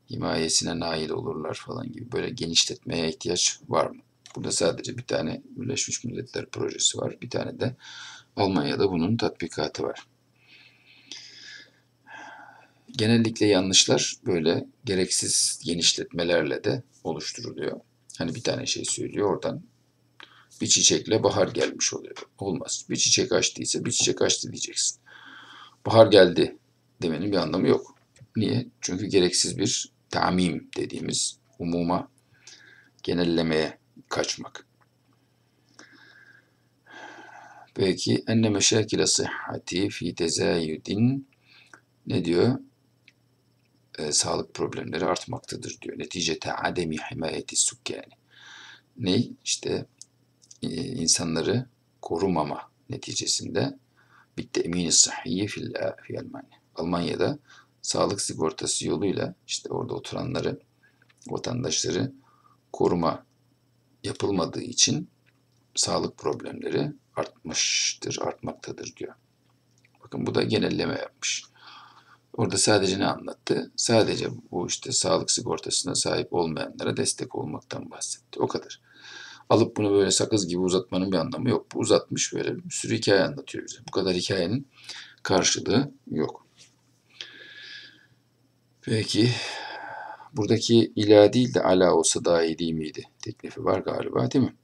himayesine nail olurlar falan gibi böyle genişletmeye ihtiyaç var mı? Burada sadece bir tane Birleşmiş Milletler projesi var. Bir tane de Almanya'da bunun tatbikatı var. Genellikle yanlışlar böyle gereksiz genişletmelerle de oluşturuluyor. Hani bir tane şey söylüyor oradan bir çiçekle bahar gelmiş oluyor. Olmaz. Bir çiçek açtıysa bir çiçek açtı diyeceksin. Bahar geldi demenin bir anlamı yok. Niye? Çünkü gereksiz bir tamim dediğimiz umuma genellemeye kaçmak. Peki enne meşakile sıhhati fi tezayüdin ne diyor? E, sağlık problemleri artmaktadır diyor. Neticete ademi himayeti sukkani. Ne? İşte e, insanları korumama neticesinde bitti emini sahhiye fil fi Almanya. Almanya'da sağlık sigortası yoluyla işte orada oturanları, vatandaşları koruma yapılmadığı için sağlık problemleri artmıştır, artmaktadır diyor. Bakın bu da genelleme yapmış. Orada sadece ne anlattı? Sadece bu işte sağlık sigortasına sahip olmayanlara destek olmaktan bahsetti. O kadar. Alıp bunu böyle sakız gibi uzatmanın bir anlamı yok. Bu uzatmış böyle bir sürü hikaye anlatıyor bize. Bu kadar hikayenin karşılığı yok. Peki buradaki ila değil de ala olsa daha iyi değil miydi teklifi var galiba değil mi?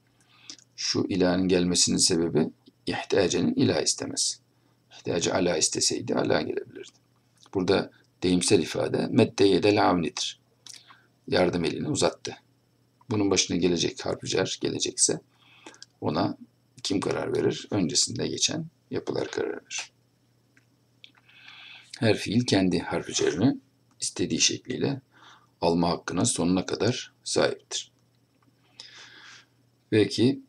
Şu ilanın gelmesinin sebebi ihtiyacenin ilah istemez. İhtiyacı ala isteseydi ala gelebilirdi. Burada deyimsel ifade meddeyedel avnidir. Yardım elini uzattı. Bunun başına gelecek harficer gelecekse ona kim karar verir? Öncesinde geçen yapılar karar verir. Her fiil kendi harficerini istediği şekliyle alma hakkına sonuna kadar sahiptir. Peki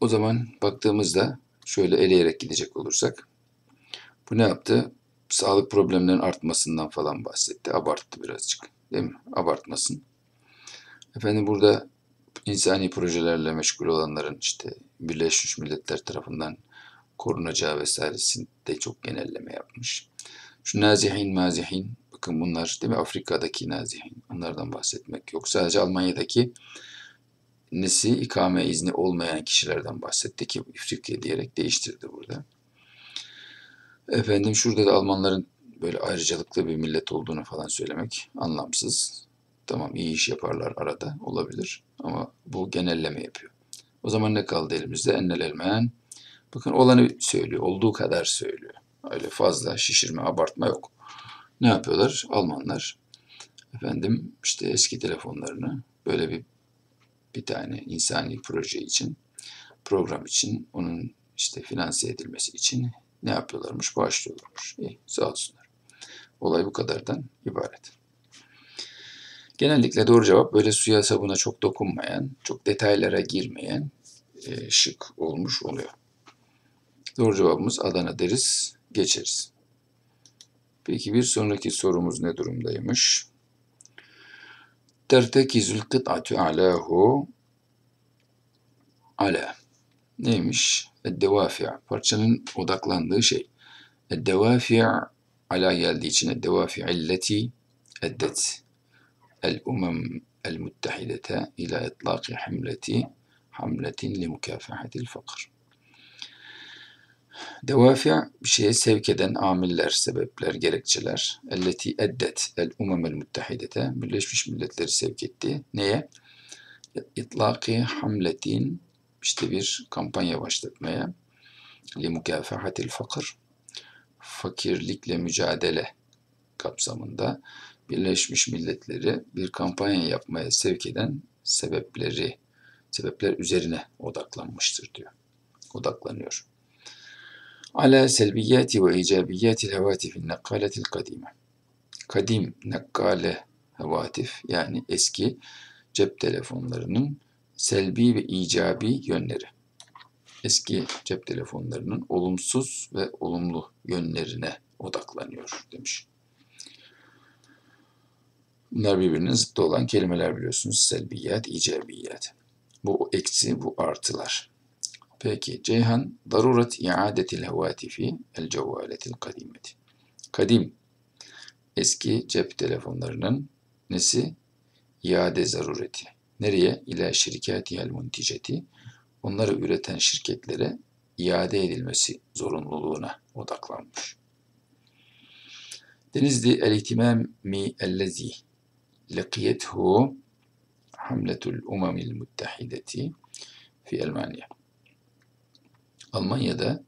o zaman baktığımızda şöyle eleyerek gidecek olursak bu ne yaptı? Sağlık problemlerinin artmasından falan bahsetti. Abarttı birazcık. Değil mi? Abartmasın. Efendim burada insani projelerle meşgul olanların işte Birleşmiş Milletler tarafından korunacağı vesairesinde çok genelleme yapmış. Şu nazihin mazihin bakın bunlar değil mi Afrika'daki nazihin onlardan bahsetmek yok. Sadece Almanya'daki nesi ikame izni olmayan kişilerden bahsetti ki Afrika diyerek değiştirdi burada. Efendim şurada da Almanların böyle ayrıcalıklı bir millet olduğunu falan söylemek anlamsız. Tamam iyi iş yaparlar arada olabilir ama bu genelleme yapıyor. O zaman ne kaldı elimizde? Ennel elmen. Bakın olanı söylüyor. Olduğu kadar söylüyor. Öyle fazla şişirme, abartma yok. Ne yapıyorlar? Almanlar efendim işte eski telefonlarını böyle bir bir tane insani proje için, program için, onun işte finanse edilmesi için ne yapıyorlarmış? Bağışlıyorlarmış. İyi, sağ olsunlar. Olay bu kadardan ibaret. Genellikle doğru cevap böyle suya sabuna çok dokunmayan, çok detaylara girmeyen e, şık olmuş oluyor. Doğru cevabımız Adana deriz, geçeriz. Peki bir sonraki sorumuz ne durumdaymış? Tertekizül kıt'atü alahu ala. Neymiş? Eddevafi' parçanın odaklandığı şey. Eddevafi' ala geldiği için eddevafi illeti eddet el umem el muttehidete ila itlaqi hamleti hamletin li mukafahatil fakr. Devafi bir şeye sevk eden amiller, sebepler, gerekçeler. Elleti eddet el umemel muttehidete Birleşmiş Milletleri sevk etti. Neye? İtlaki hamletin işte bir kampanya başlatmaya mukafahatil fakr fakirlikle mücadele kapsamında Birleşmiş Milletleri bir kampanya yapmaya sevk eden sebepleri, sebepler üzerine odaklanmıştır diyor. Odaklanıyor. Ala selbiyati ve icabiyatil hevatifin nakkaletil kadime. Kadim nakkale hevatif yani eski cep telefonlarının selbi ve icabi yönleri. Eski cep telefonlarının olumsuz ve olumlu yönlerine odaklanıyor demiş. Bunlar birbirinin zıttı olan kelimeler biliyorsunuz. Selbiyat, icabiyat. Bu eksi, bu artılar. Peki Ceyhan, daruret iadetil hevatifi el cevvaletil kadimeti. Kadim, eski cep telefonlarının nesi? İade zarureti. Nereye? İla şirkatihel munticeti. Onları üreten şirketlere iade edilmesi zorunluluğuna odaklanmış. Denizli el-ihtimami ellezi lekiyethu hamletul umamil muttehideti fi Almanya. Almanya'da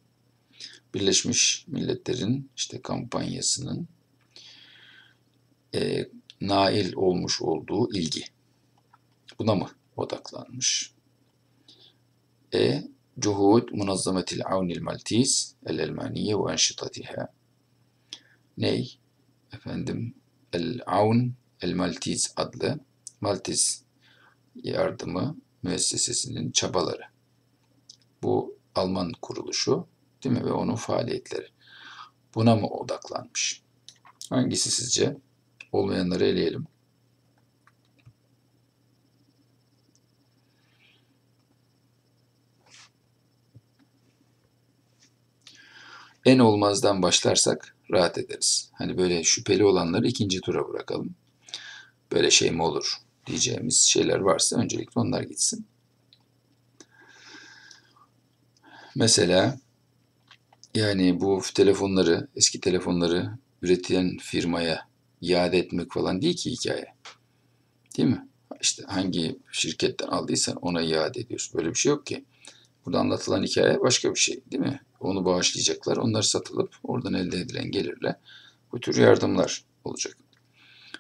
Birleşmiş Milletler'in işte kampanyasının e, nail olmuş olduğu ilgi. Buna mı odaklanmış? E. Cuhud Munazzametil Avnil Maltiz El-Elmaniye ve Enşitatiha. Ney? Efendim El-Avn El-Maltiz adlı Maltiz yardımı müessesesinin çabaları. Bu Alman kuruluşu değil mi ve onun faaliyetleri. Buna mı odaklanmış? Hangisi sizce? Olmayanları eleyelim. En olmazdan başlarsak rahat ederiz. Hani böyle şüpheli olanları ikinci tura bırakalım. Böyle şey mi olur diyeceğimiz şeyler varsa öncelikle onlar gitsin. Mesela yani bu telefonları, eski telefonları üretilen firmaya iade etmek falan değil ki hikaye. Değil mi? İşte hangi şirketten aldıysan ona iade ediyorsun. Böyle bir şey yok ki. Burada anlatılan hikaye başka bir şey değil mi? Onu bağışlayacaklar. Onlar satılıp oradan elde edilen gelirle bu tür yardımlar olacak.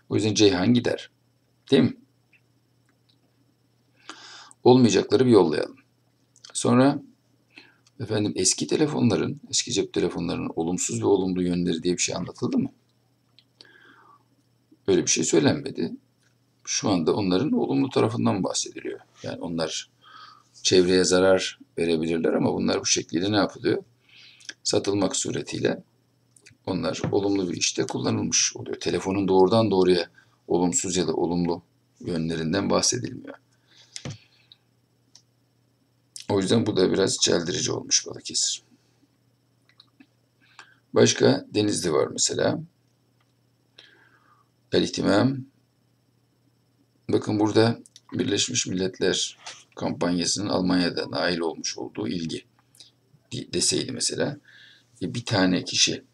O yüzden Ceyhan gider. Değil mi? Olmayacakları bir yollayalım. Sonra efendim eski telefonların, eski cep telefonlarının olumsuz ve olumlu yönleri diye bir şey anlatıldı mı? Öyle bir şey söylenmedi. Şu anda onların olumlu tarafından bahsediliyor. Yani onlar çevreye zarar verebilirler ama bunlar bu şekilde ne yapılıyor? Satılmak suretiyle onlar olumlu bir işte kullanılmış oluyor. Telefonun doğrudan doğruya olumsuz ya da olumlu yönlerinden bahsedilmiyor. O yüzden bu da biraz çeldirici olmuş Balıkesir. Başka Denizli var mesela. El ihtimam. Bakın burada Birleşmiş Milletler kampanyasının Almanya'da nail olmuş olduğu ilgi deseydi mesela. E bir tane kişi,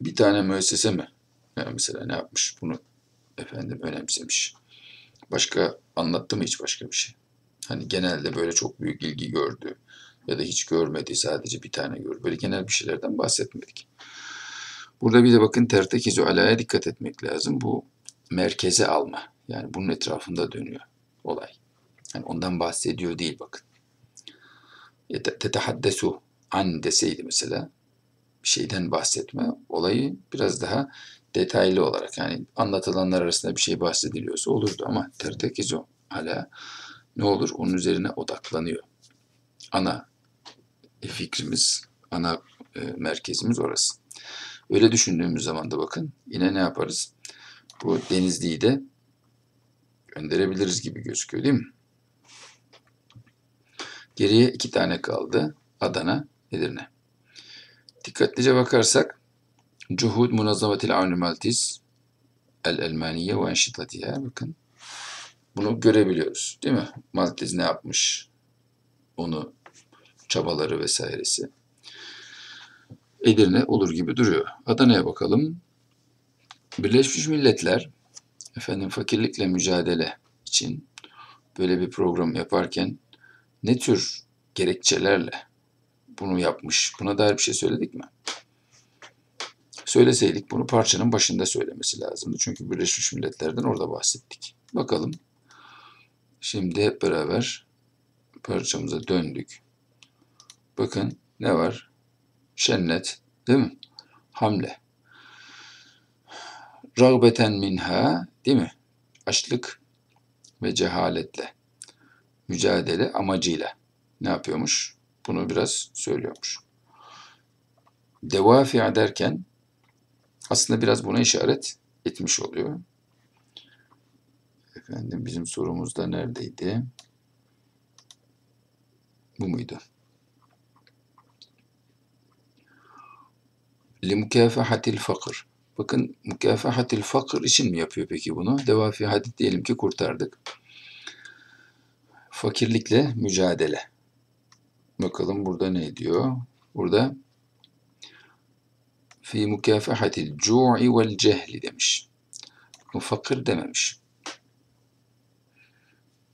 bir tane müessese mi? Yani mesela ne yapmış? Bunu efendim önemsemiş. Başka anlattı mı hiç başka bir şey? Hani genelde böyle çok büyük ilgi gördü. Ya da hiç görmedi, sadece bir tane gör. Böyle genel bir şeylerden bahsetmedik. Burada bir de bakın tertekizu alaya dikkat etmek lazım. Bu merkeze alma. Yani bunun etrafında dönüyor olay. Yani ondan bahsediyor değil bakın. Tetehaddesu an deseydi mesela bir şeyden bahsetme olayı biraz daha detaylı olarak yani anlatılanlar arasında bir şey bahsediliyorsa olurdu ama tertekizu hala ne olur onun üzerine odaklanıyor. Ana fikrimiz, ana e, merkezimiz orası. Öyle düşündüğümüz zaman da bakın yine ne yaparız? Bu Denizli'yi de gönderebiliriz gibi gözüküyor değil mi? Geriye iki tane kaldı. Adana, Edirne. Dikkatlice bakarsak Cuhud Munazzametil Avni Maltiz El Elmaniye ve Enşitatiha bakın. Bunu görebiliyoruz değil mi? Maltiz ne yapmış? Onu çabaları vesairesi. Edirne olur gibi duruyor. Adana'ya bakalım. Birleşmiş Milletler efendim fakirlikle mücadele için böyle bir program yaparken ne tür gerekçelerle bunu yapmış? Buna dair bir şey söyledik mi? Söyleseydik bunu parçanın başında söylemesi lazımdı. Çünkü Birleşmiş Milletler'den orada bahsettik. Bakalım. Şimdi hep beraber parçamıza döndük. Bakın ne var? Şennet, değil mi? Hamle. Ragbeten minha, değil mi? Açlık ve cehaletle mücadele amacıyla ne yapıyormuş? Bunu biraz söylüyormuş. Devafi derken aslında biraz buna işaret etmiş oluyor. Efendim bizim sorumuz da neredeydi? Bu muydu? Limukafahatil fakir. Bakın mukafahatil fakir için mi yapıyor peki bunu? Devafi hadit diyelim ki kurtardık. Fakirlikle mücadele. Bakalım burada ne diyor? Burada fi mukafahatil cu'i vel cehli demiş. Fakir dememiş.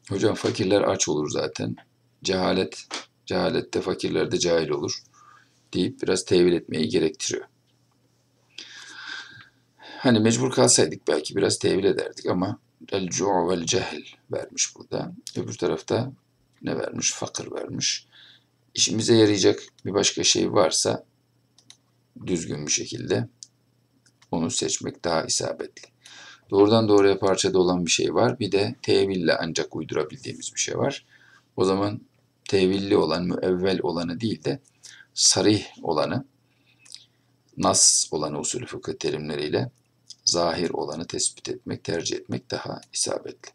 Hocam fakirler aç olur zaten. Cehalet, cehalette fakirler de cahil olur deyip biraz tevil etmeyi gerektiriyor. Hani mecbur kalsaydık belki biraz tevil ederdik ama el cu'u vel cehl vermiş burada. Öbür tarafta ne vermiş? Fakir vermiş. İşimize yarayacak bir başka şey varsa düzgün bir şekilde onu seçmek daha isabetli. Doğrudan doğruya parçada olan bir şey var. Bir de teville ancak uydurabildiğimiz bir şey var. O zaman tevilli olan, müevvel olanı değil de sarih olanı, nas olanı usulü fıkıh terimleriyle zahir olanı tespit etmek, tercih etmek daha isabetli.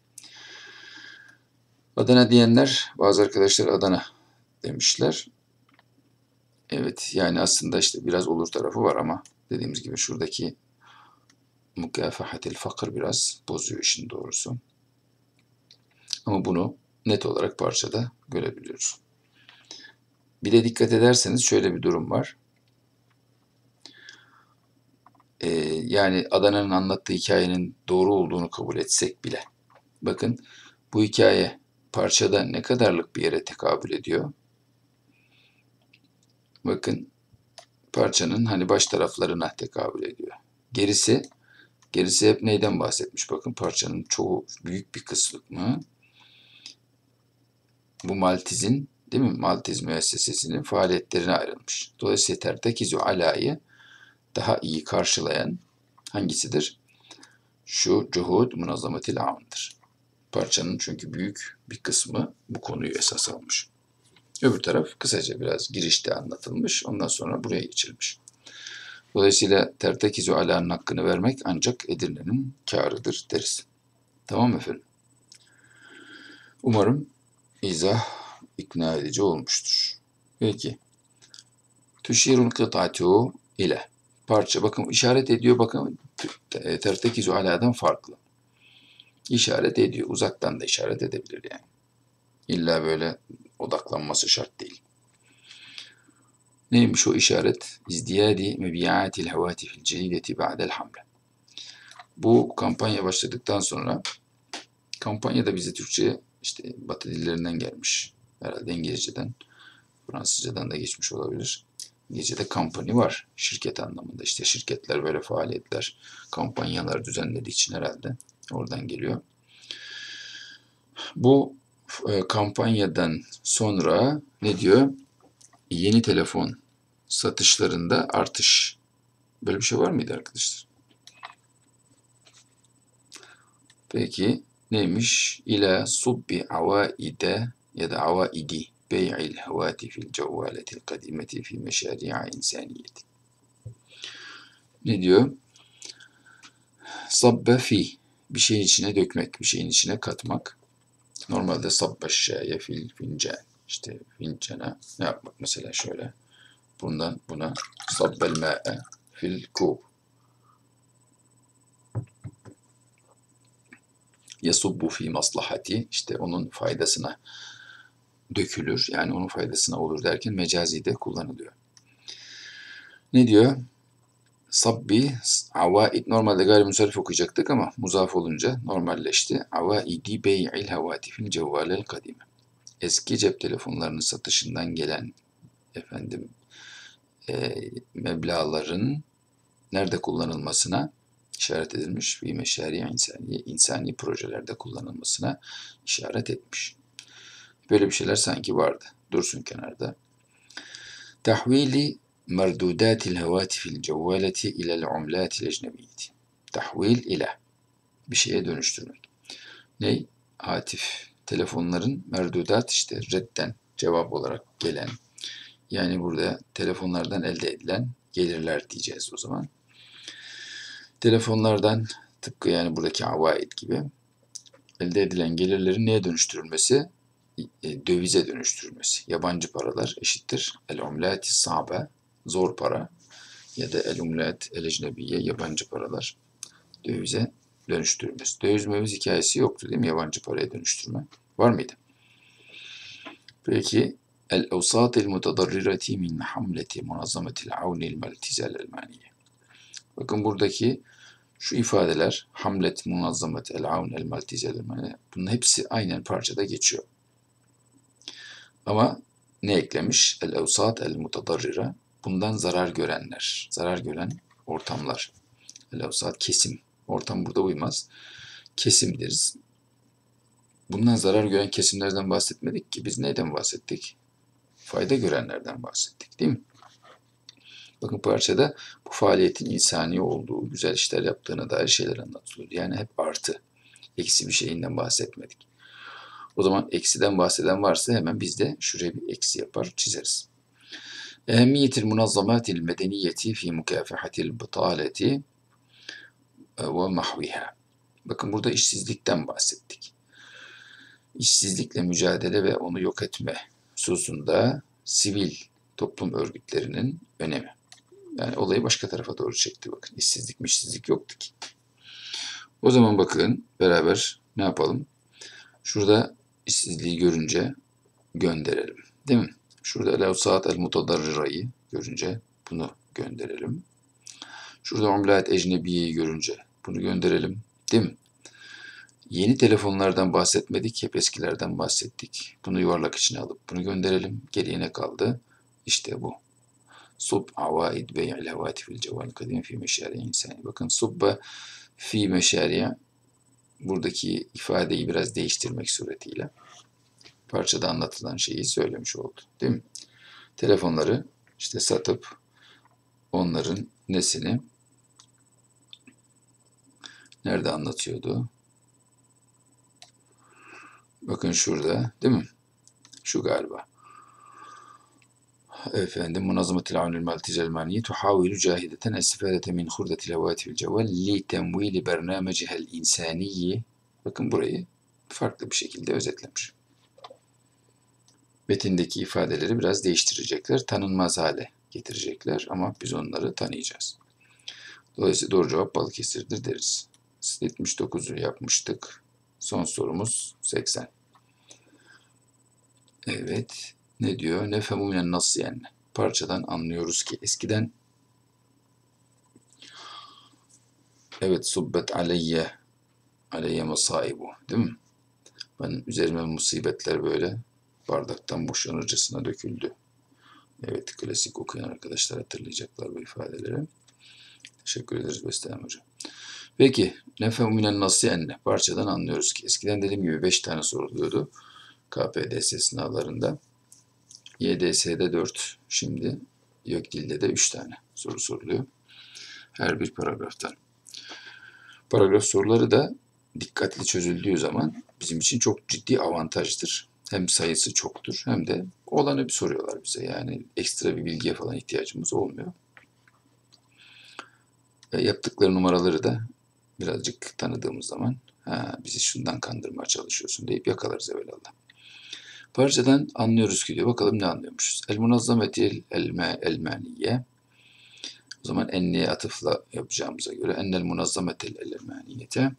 Adana diyenler, bazı arkadaşlar Adana demişler. Evet yani aslında işte biraz olur tarafı var ama dediğimiz gibi şuradaki mukafahatil fakir biraz bozuyor işin doğrusu. Ama bunu net olarak parçada görebiliyoruz. Bir de dikkat ederseniz şöyle bir durum var. Ee, yani Adana'nın anlattığı hikayenin doğru olduğunu kabul etsek bile. Bakın bu hikaye parçada ne kadarlık bir yere tekabül ediyor? Bakın parçanın hani baş taraflarına tekabül ediyor. Gerisi gerisi hep neyden bahsetmiş? Bakın parçanın çoğu büyük bir kısmı bu Maltiz'in değil mi? Maltiz müessesesinin faaliyetlerine ayrılmış. Dolayısıyla tertekizu alayı daha iyi karşılayan hangisidir? Şu cuhud münazzametil amdır. Parçanın çünkü büyük bir kısmı bu konuyu esas almış. Öbür taraf kısaca biraz girişte anlatılmış. Ondan sonra buraya geçilmiş. Dolayısıyla tertekizu alanın hakkını vermek ancak Edirne'nin kârıdır deriz. Tamam efendim? Umarım izah ikna edici olmuştur. Peki. Tüşirun kıtatu ile. Parça. Bakın işaret ediyor. Bakın tertekizu aladan farklı. İşaret ediyor. Uzaktan da işaret edebilir yani. İlla böyle odaklanması şart değil. Neymiş o işaret? İzdiyadi mebiyatil havatifil cedideti ba'del hamle. Bu kampanya başladıktan sonra kampanya da bize Türkçe işte Batı dillerinden gelmiş. Herhalde İngilizceden. Fransızcadan da geçmiş olabilir. İngilizce'de company var. Şirket anlamında. İşte şirketler böyle faaliyetler, kampanyalar düzenlediği için herhalde oradan geliyor. Bu e, kampanyadan sonra ne diyor? Yeni telefon satışlarında artış. Böyle bir şey var mıydı arkadaşlar? Peki neymiş? İla subbi avaide ya da avaidi bey'il hevatifil cevvaletil kadimeti fi meşari'a insaniyeti. Ne diyor? Sabbe fi bir şeyin içine dökmek, bir şeyin içine katmak. Normalde sabbe şeye fil fincan. İşte fincana ne yapmak mesela şöyle. Bundan buna sabbel ma'e fil kub. Yasubbu fi maslahati işte onun faydasına dökülür. Yani onun faydasına olur derken mecazi de kullanılıyor. Ne diyor? Sabbi avaid normalde gayrimusarif okuyacaktık ama muzaf olunca normalleşti. Avaidi bey'il havatifil cevvalel kadime. Eski cep telefonlarının satışından gelen efendim e, meblaların nerede kullanılmasına işaret edilmiş. Bir meşari insani, insani projelerde kullanılmasına işaret etmiş. Böyle bir şeyler sanki vardı. Dursun kenarda. Tahvili merdudatil hevatifil cevvaleti ilel umlatil ecnebiyeti. Tahvil ile bir şeye dönüştürmek. Ne? Hatif telefonların merdudat işte redden cevap olarak gelen yani burada telefonlardan elde edilen gelirler diyeceğiz o zaman. Telefonlardan tıpkı yani buradaki avaid gibi elde edilen gelirlerin neye dönüştürülmesi? E, dövize dönüştürülmesi. Yabancı paralar eşittir. El umlati sabe, zor para ya da el umlat el ecnebiye, yabancı paralar dövize dönüştürülmesi. Döviz möviz hikayesi yoktu değil mi? Yabancı paraya dönüştürme. Var mıydı? Peki el evsatil mutadarrirati min hamleti munazzametil avnil maltizal elmaniye. Bakın buradaki şu ifadeler hamlet, munazzamet, el avn, el maltizal elmaniye bunun hepsi aynen parçada geçiyor. Ama ne eklemiş? El evsat el mutadarrira. Bundan zarar görenler, zarar gören ortamlar. El evsat kesim. Ortam burada uymaz. Kesim deriz. Bundan zarar gören kesimlerden bahsetmedik ki. Biz neyden bahsettik? Fayda görenlerden bahsettik değil mi? Bakın parçada bu faaliyetin insani olduğu, güzel işler yaptığına dair şeyler anlatılıyor. Yani hep artı. Eksi bir şeyinden bahsetmedik. O zaman eksiden bahseden varsa hemen biz de şuraya bir eksi yapar çizeriz. Ehemmiyetil munazzamatil medeniyeti fi mukafahatil bıtaleti ve mahviha. Bakın burada işsizlikten bahsettik. İşsizlikle mücadele ve onu yok etme hususunda sivil toplum örgütlerinin önemi. Yani olayı başka tarafa doğru çekti bakın. İşsizlik mi işsizlik yoktu ki. O zaman bakın beraber ne yapalım? Şurada işsizliği görünce gönderelim. Değil mi? Şurada el saat el mutadarrirayı görünce bunu gönderelim. Şurada umlat ecnebiyeyi görünce bunu gönderelim. Değil mi? Yeni telefonlardan bahsetmedik, hep eskilerden bahsettik. Bunu yuvarlak içine alıp bunu gönderelim. Geriye ne kaldı? İşte bu. Sub avaid ve ilavati fil ceval kadim fi meşari insani. Bakın subba fi meşari buradaki ifadeyi biraz değiştirmek suretiyle parçada anlatılan şeyi söylemiş oldu. Değil mi? Telefonları işte satıp onların nesini nerede anlatıyordu? Bakın şurada değil mi? Şu galiba. Efendim Munazzametil Avnül Maltiz Elmaniye tuhavilu cahideten estifadete min hurdetil hevatifil ceval li temvili bernamecihel insaniyi Bakın burayı farklı bir şekilde özetlemiş. Metindeki ifadeleri biraz değiştirecekler. Tanınmaz hale getirecekler ama biz onları tanıyacağız. Dolayısıyla doğru cevap Balıkesir'dir deriz. 79'u yapmıştık. Son sorumuz 80. Evet. Ne diyor? Ne femuminen nasıl yani? Parçadan anlıyoruz ki eskiden Evet subbet aleyye aleyye masaibu değil mi? Ben üzerime musibetler böyle bardaktan boşanırcasına döküldü Evet, klasik okuyan arkadaşlar hatırlayacaklar bu ifadeleri. Teşekkür ederiz Bestem Hocam. Peki, nefem minen nasi enne. Parçadan anlıyoruz ki eskiden dediğim gibi 5 tane soruluyordu. KPDS sınavlarında. YDS'de 4. Şimdi YÖKDİL'de de 3 tane soru soruluyor. Her bir paragraftan. Paragraf soruları da dikkatli çözüldüğü zaman bizim için çok ciddi avantajdır. Hem sayısı çoktur hem de olanı bir soruyorlar bize. Yani ekstra bir bilgiye falan ihtiyacımız olmuyor. E, yaptıkları numaraları da birazcık tanıdığımız zaman ha, bizi şundan kandırmaya çalışıyorsun deyip yakalarız evvelallah. Parçadan anlıyoruz ki diyor. Bakalım ne anlıyormuşuz. El munazzametil elme elmaniye. O zaman enniye atıfla yapacağımıza göre ennel munazzametil elmaniyete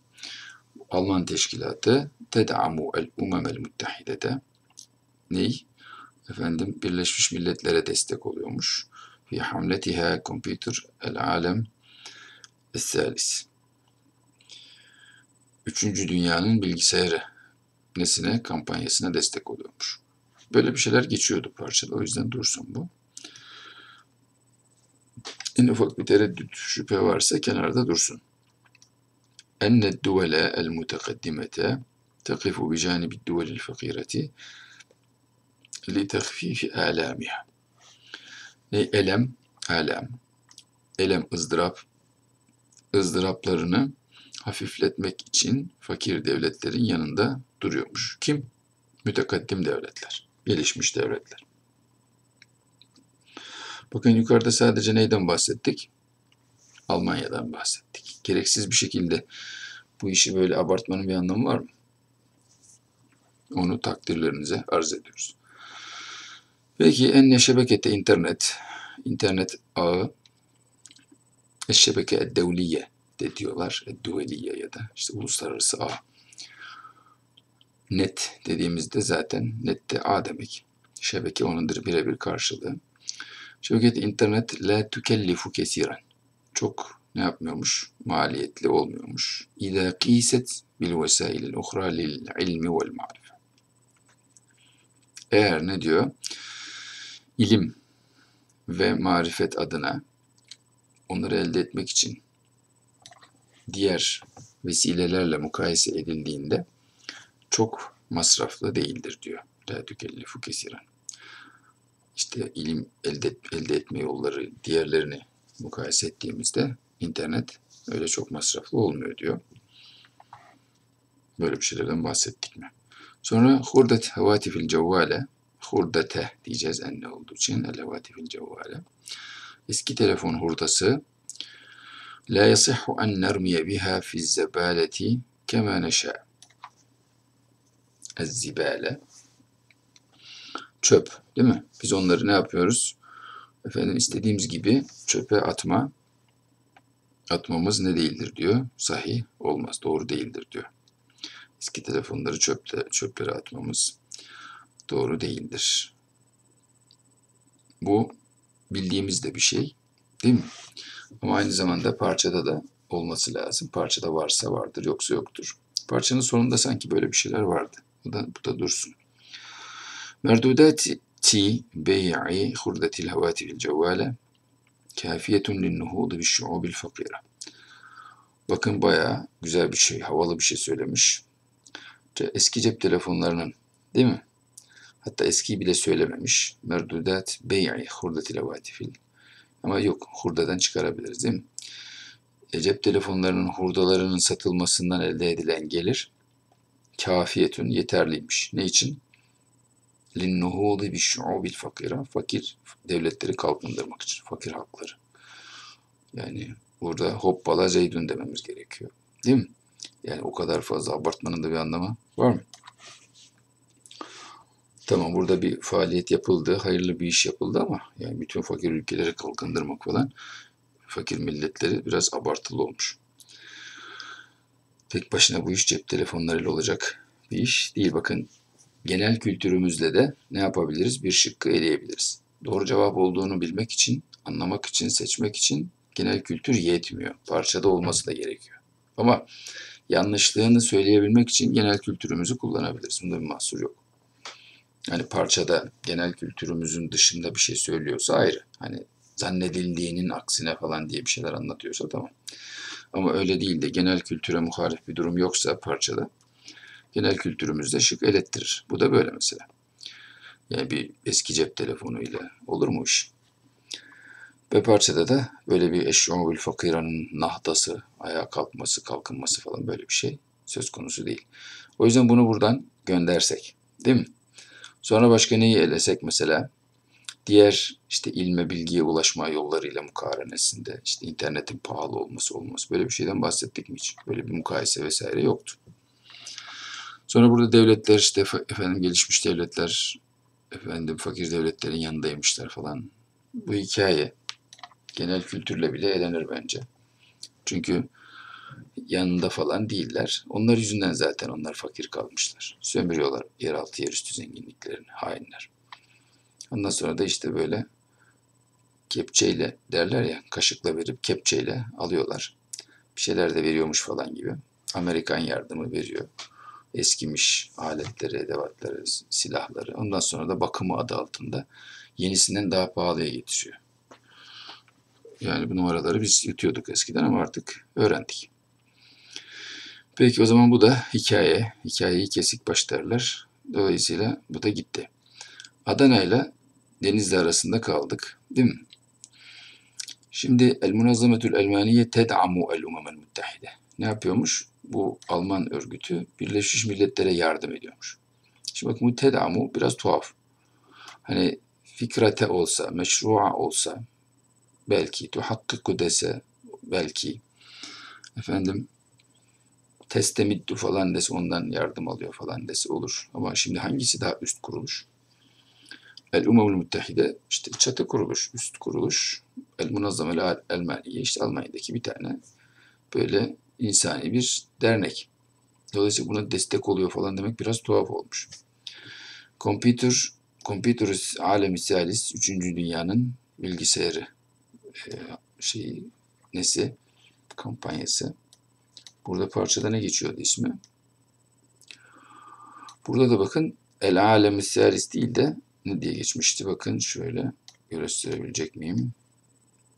Alman teşkilatı ted'amu el umemel muttahidete ney? Efendim Birleşmiş Milletler'e destek oluyormuş. Fi hamletiha computer el alem es Üçüncü dünyanın bilgisayarı nesine kampanyasına destek oluyormuş. Böyle bir şeyler geçiyordu parçada. O yüzden dursun bu. En ufak bir tereddüt şüphe varsa kenarda dursun. Enne duvele el mutekaddimete tekifu bi canibi duvelil fakireti li tehfifi alamiha. Ne elem, alem, elem ızdırap, ızdıraplarını hafifletmek için fakir devletlerin yanında duruyormuş. Kim? Mütekaddim devletler, gelişmiş devletler. Bakın yukarıda sadece neyden bahsettik? Almanya'dan bahsettik. Gereksiz bir şekilde bu işi böyle abartmanın bir anlamı var mı? Onu takdirlerinize arz ediyoruz. Peki en şebekete internet, internet ağı, eşşebeke devliye de diyorlar. Duveliye ya da işte uluslararası ağ. Net dediğimizde zaten nette ağ demek. Şebeke onundur birebir karşılığı. Şebeke internet la tükellifu kesiren. Çok ne yapmıyormuş? Maliyetli olmuyormuş. İza kîset bil vesailil uhra lil ilmi vel marife. Eğer ne diyor? İlim ve marifet adına onları elde etmek için diğer vesilelerle mukayese edildiğinde çok masraflı değildir diyor. La tükellifu kesiren. İşte ilim elde, elde etme yolları diğerlerini mukayese ettiğimizde internet öyle çok masraflı olmuyor diyor. Böyle bir şeylerden bahsettik mi? Sonra hurdet havatifil cevvale hurdete diyeceğiz enne olduğu için el havatifil cevvale. Eski telefon hurdası La yasihhu en nermiye biha fi zebaleti kema neşa. Ez-zibale. Çöp değil mi? Biz onları ne yapıyoruz? Efendim istediğimiz gibi çöpe atma atmamız ne değildir diyor. Sahih olmaz, doğru değildir diyor. Eski telefonları çöple, çöplere atmamız doğru değildir. Bu bildiğimiz de bir şey değil mi? Ama aynı zamanda parçada da olması lazım. Parçada varsa vardır, yoksa yoktur. Parçanın sonunda sanki böyle bir şeyler vardı. Bu da, bu da dursun. Merdudati bey'i hurdetil havatifil cevvale kafiyetun linnuhudu bi şuubil fakira. Bakın bayağı güzel bir şey, havalı bir şey söylemiş. Eski cep telefonlarının değil mi? Hatta eskiyi bile söylememiş. Merdudat bey'i hurdetil havatifil ama yok hurdadan çıkarabiliriz değil mi? E, cep telefonlarının hurdalarının satılmasından elde edilen gelir kafiyetün yeterliymiş. Ne için? Linnuhudi bi şuubil fakira. Fakir devletleri kalkındırmak için. Fakir hakları. Yani burada hoppala zeydun dememiz gerekiyor. Değil mi? Yani o kadar fazla abartmanın da bir anlamı var mı? Tamam burada bir faaliyet yapıldı, hayırlı bir iş yapıldı ama yani bütün fakir ülkeleri kalkındırmak falan fakir milletleri biraz abartılı olmuş. Tek başına bu iş cep telefonlarıyla olacak bir iş değil. Bakın genel kültürümüzle de ne yapabiliriz? Bir şıkkı eleyebiliriz. Doğru cevap olduğunu bilmek için, anlamak için, seçmek için genel kültür yetmiyor. Parçada olması da gerekiyor. Ama yanlışlığını söyleyebilmek için genel kültürümüzü kullanabiliriz. Bunda bir mahsur yok. Hani parçada genel kültürümüzün dışında bir şey söylüyorsa ayrı. Hani zannedildiğinin aksine falan diye bir şeyler anlatıyorsa tamam. Ama öyle değil de genel kültüre muhalif bir durum yoksa parçada genel kültürümüzde şık elettirir. Bu da böyle mesela. Yani bir eski cep telefonuyla olur mu iş? Ve parçada da böyle bir eşyumul fakiranın nahdası, ayağa kalkması, kalkınması falan böyle bir şey söz konusu değil. O yüzden bunu buradan göndersek, değil mi? Sonra başka neyi elesek mesela? Diğer işte ilme bilgiye ulaşma yollarıyla mukarenesinde işte internetin pahalı olması olması böyle bir şeyden bahsettik mi hiç? Böyle bir mukayese vesaire yoktu. Sonra burada devletler işte efendim gelişmiş devletler efendim fakir devletlerin yanındaymışlar falan. Bu hikaye genel kültürle bile elenir bence. Çünkü yanında falan değiller. Onlar yüzünden zaten onlar fakir kalmışlar. Sömürüyorlar yeraltı yerüstü zenginliklerini, hainler. Ondan sonra da işte böyle kepçeyle derler ya, kaşıkla verip kepçeyle alıyorlar. Bir şeyler de veriyormuş falan gibi. Amerikan yardımı veriyor. Eskimiş aletleri, edevatları, silahları. Ondan sonra da bakımı adı altında yenisinden daha pahalıya getiriyor. Yani bu numaraları biz yutuyorduk eskiden ama artık öğrendik. Peki o zaman bu da hikaye. Hikayeyi kesik başlarlar. Dolayısıyla bu da gitti. Adana ile Denizli arasında kaldık. Değil mi? Şimdi El Munazzametül Elmaniye ted'amu el umamel müttehide. Ne yapıyormuş? Bu Alman örgütü Birleşmiş Milletler'e yardım ediyormuş. Şimdi bakın bu ted'amu biraz tuhaf. Hani fikrate olsa, meşrua olsa, belki tuhakkiku dese, belki efendim testemiddu falan dese ondan yardım alıyor falan dese olur. Ama şimdi hangisi daha üst kuruluş? El Umamul Müttehide işte çatı kuruluş, üst kuruluş. El Munazzamel El Maliye işte Almanya'daki bir tane böyle insani bir dernek. Dolayısıyla buna destek oluyor falan demek biraz tuhaf olmuş. Computer, Computers Alemi Salis 3. Dünyanın bilgisayarı e, şeyi nesi kampanyası. Burada parçada ne geçiyordu ismi? Burada da bakın El Alemi Salis değil de ne diye geçmişti bakın şöyle gösterebilecek miyim?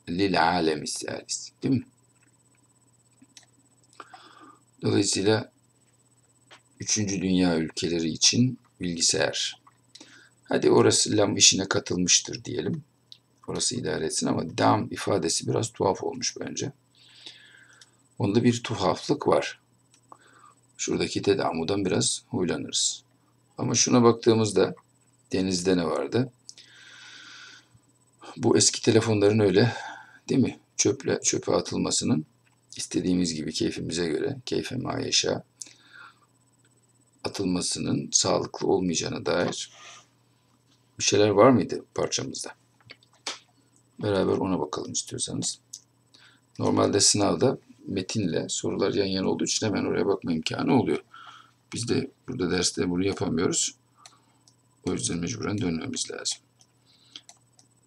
Lil Alemi Salis değil mi? Dolayısıyla üçüncü dünya ülkeleri için bilgisayar. Hadi orası lam işine katılmıştır diyelim. Orası idare etsin ama dam ifadesi biraz tuhaf olmuş bence. Onda bir tuhaflık var. Şuradaki tedamudan biraz huylanırız. Ama şuna baktığımızda denizde ne vardı? Bu eski telefonların öyle değil mi? Çöple, çöpe atılmasının istediğimiz gibi keyfimize göre, keyfe mayeşa atılmasının sağlıklı olmayacağına dair bir şeyler var mıydı parçamızda? Beraber ona bakalım istiyorsanız. Normalde sınavda metinle sorular yan yana olduğu için hemen oraya bakma imkanı oluyor. Biz de burada derste bunu yapamıyoruz. O yüzden mecburen dönmemiz lazım.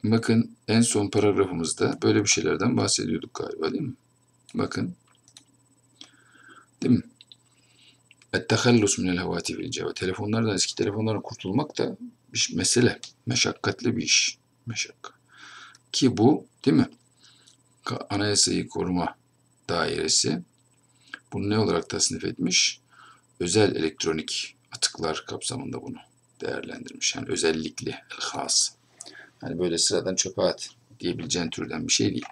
Bakın en son paragrafımızda böyle bir şeylerden bahsediyorduk galiba değil mi? Bakın. Değil mi? Et-tehallus minel hevatifil cevap. Telefonlardan, eski telefonlardan kurtulmak da bir mesele. Meşakkatli bir iş. Meşakkat. Ki bu değil mi? Anayasayı koruma dairesi bunu ne olarak tasnif etmiş? Özel elektronik atıklar kapsamında bunu değerlendirmiş. Yani özellikli, has. Yani böyle sıradan çöpe at diyebileceğin türden bir şey değil.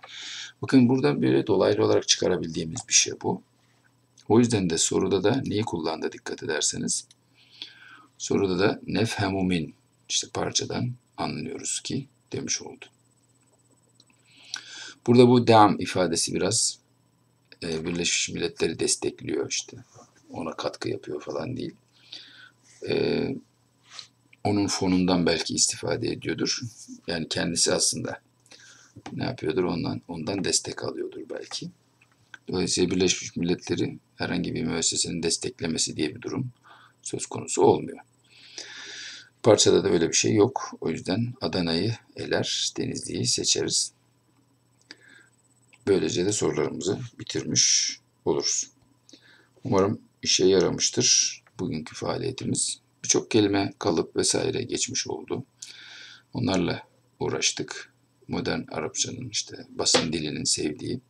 Bakın burada böyle dolaylı olarak çıkarabildiğimiz bir şey bu. O yüzden de soruda da neyi kullandı dikkat ederseniz. Soruda da nefhemu min işte parçadan anlıyoruz ki demiş oldu. Burada bu devam ifadesi biraz e, Birleşmiş Milletleri destekliyor işte. Ona katkı yapıyor falan değil. E, onun fonundan belki istifade ediyordur. Yani kendisi aslında ne yapıyordur ondan ondan destek alıyordur belki. Dolayısıyla Birleşmiş Milletleri herhangi bir müessesenin desteklemesi diye bir durum söz konusu olmuyor. Parçada da öyle bir şey yok. O yüzden Adana'yı eler, Denizli'yi seçeriz. Böylece de sorularımızı bitirmiş oluruz. Umarım işe yaramıştır bugünkü faaliyetimiz. Bir Birçok kelime, kalıp vesaire geçmiş oldu. Onlarla uğraştık. Modern Arapçanın işte basın dilinin sevdiği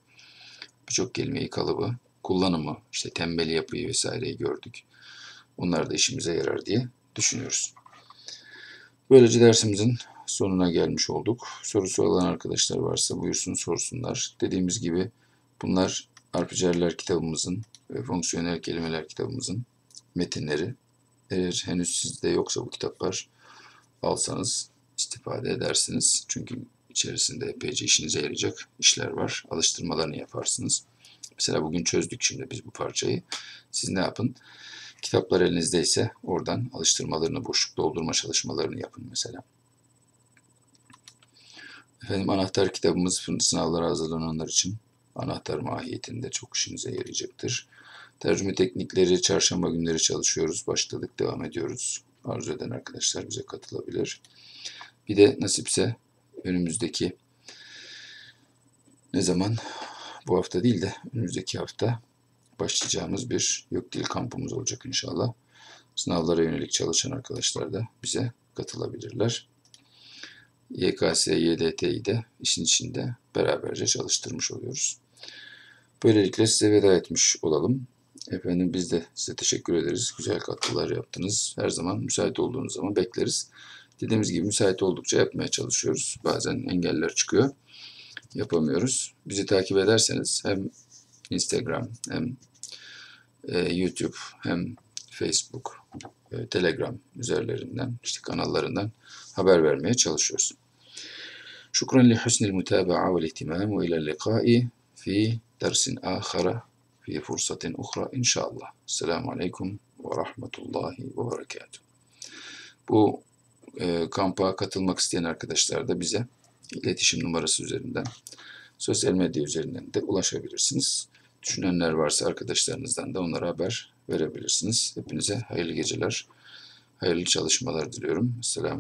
birçok kelimeyi, kalıbı, kullanımı, işte tembel yapıyı vesaireyi gördük. Onlar da işimize yarar diye düşünüyoruz. Böylece dersimizin sonuna gelmiş olduk. Sorusu olan arkadaşlar varsa buyursun sorsunlar. Dediğimiz gibi bunlar Arpıcerler kitabımızın ve fonksiyonel kelimeler kitabımızın metinleri. Eğer henüz sizde yoksa bu kitaplar alsanız istifade edersiniz. Çünkü içerisinde epeyce işinize yarayacak işler var. Alıştırmalarını yaparsınız. Mesela bugün çözdük şimdi biz bu parçayı. Siz ne yapın? Kitaplar elinizdeyse oradan alıştırmalarını, boşluk doldurma çalışmalarını yapın mesela. Efendim anahtar kitabımız sınavlara hazırlananlar için anahtar mahiyetinde çok işinize yarayacaktır. Tercüme teknikleri çarşamba günleri çalışıyoruz. Başladık, devam ediyoruz. Arzu eden arkadaşlar bize katılabilir. Bir de nasipse önümüzdeki ne zaman bu hafta değil de önümüzdeki hafta başlayacağımız bir yok dil kampımız olacak inşallah. Sınavlara yönelik çalışan arkadaşlar da bize katılabilirler. YKS, YDT'yi de işin içinde beraberce çalıştırmış oluyoruz. Böylelikle size veda etmiş olalım. Efendim biz de size teşekkür ederiz. Güzel katkılar yaptınız. Her zaman müsait olduğunuz zaman bekleriz. Dediğimiz gibi müsait oldukça yapmaya çalışıyoruz. Bazen engeller çıkıyor. Yapamıyoruz. Bizi takip ederseniz hem Instagram hem e, YouTube hem Facebook, e, Telegram üzerlerinden, işte kanallarından haber vermeye çalışıyoruz. Şükran li husnil mutaba'a vel ihtimam ve ilel liqa'i fi dersin ahara fi fırsatin uhra inşallah. Selamun Aleyküm ve Rahmetullahi ve Berekatuhu. Bu e, kampa katılmak isteyen arkadaşlar da bize iletişim numarası üzerinden, sosyal medya üzerinden de ulaşabilirsiniz. Düşünenler varsa arkadaşlarınızdan da onlara haber verebilirsiniz. Hepinize hayırlı geceler, hayırlı çalışmalar diliyorum. Selamun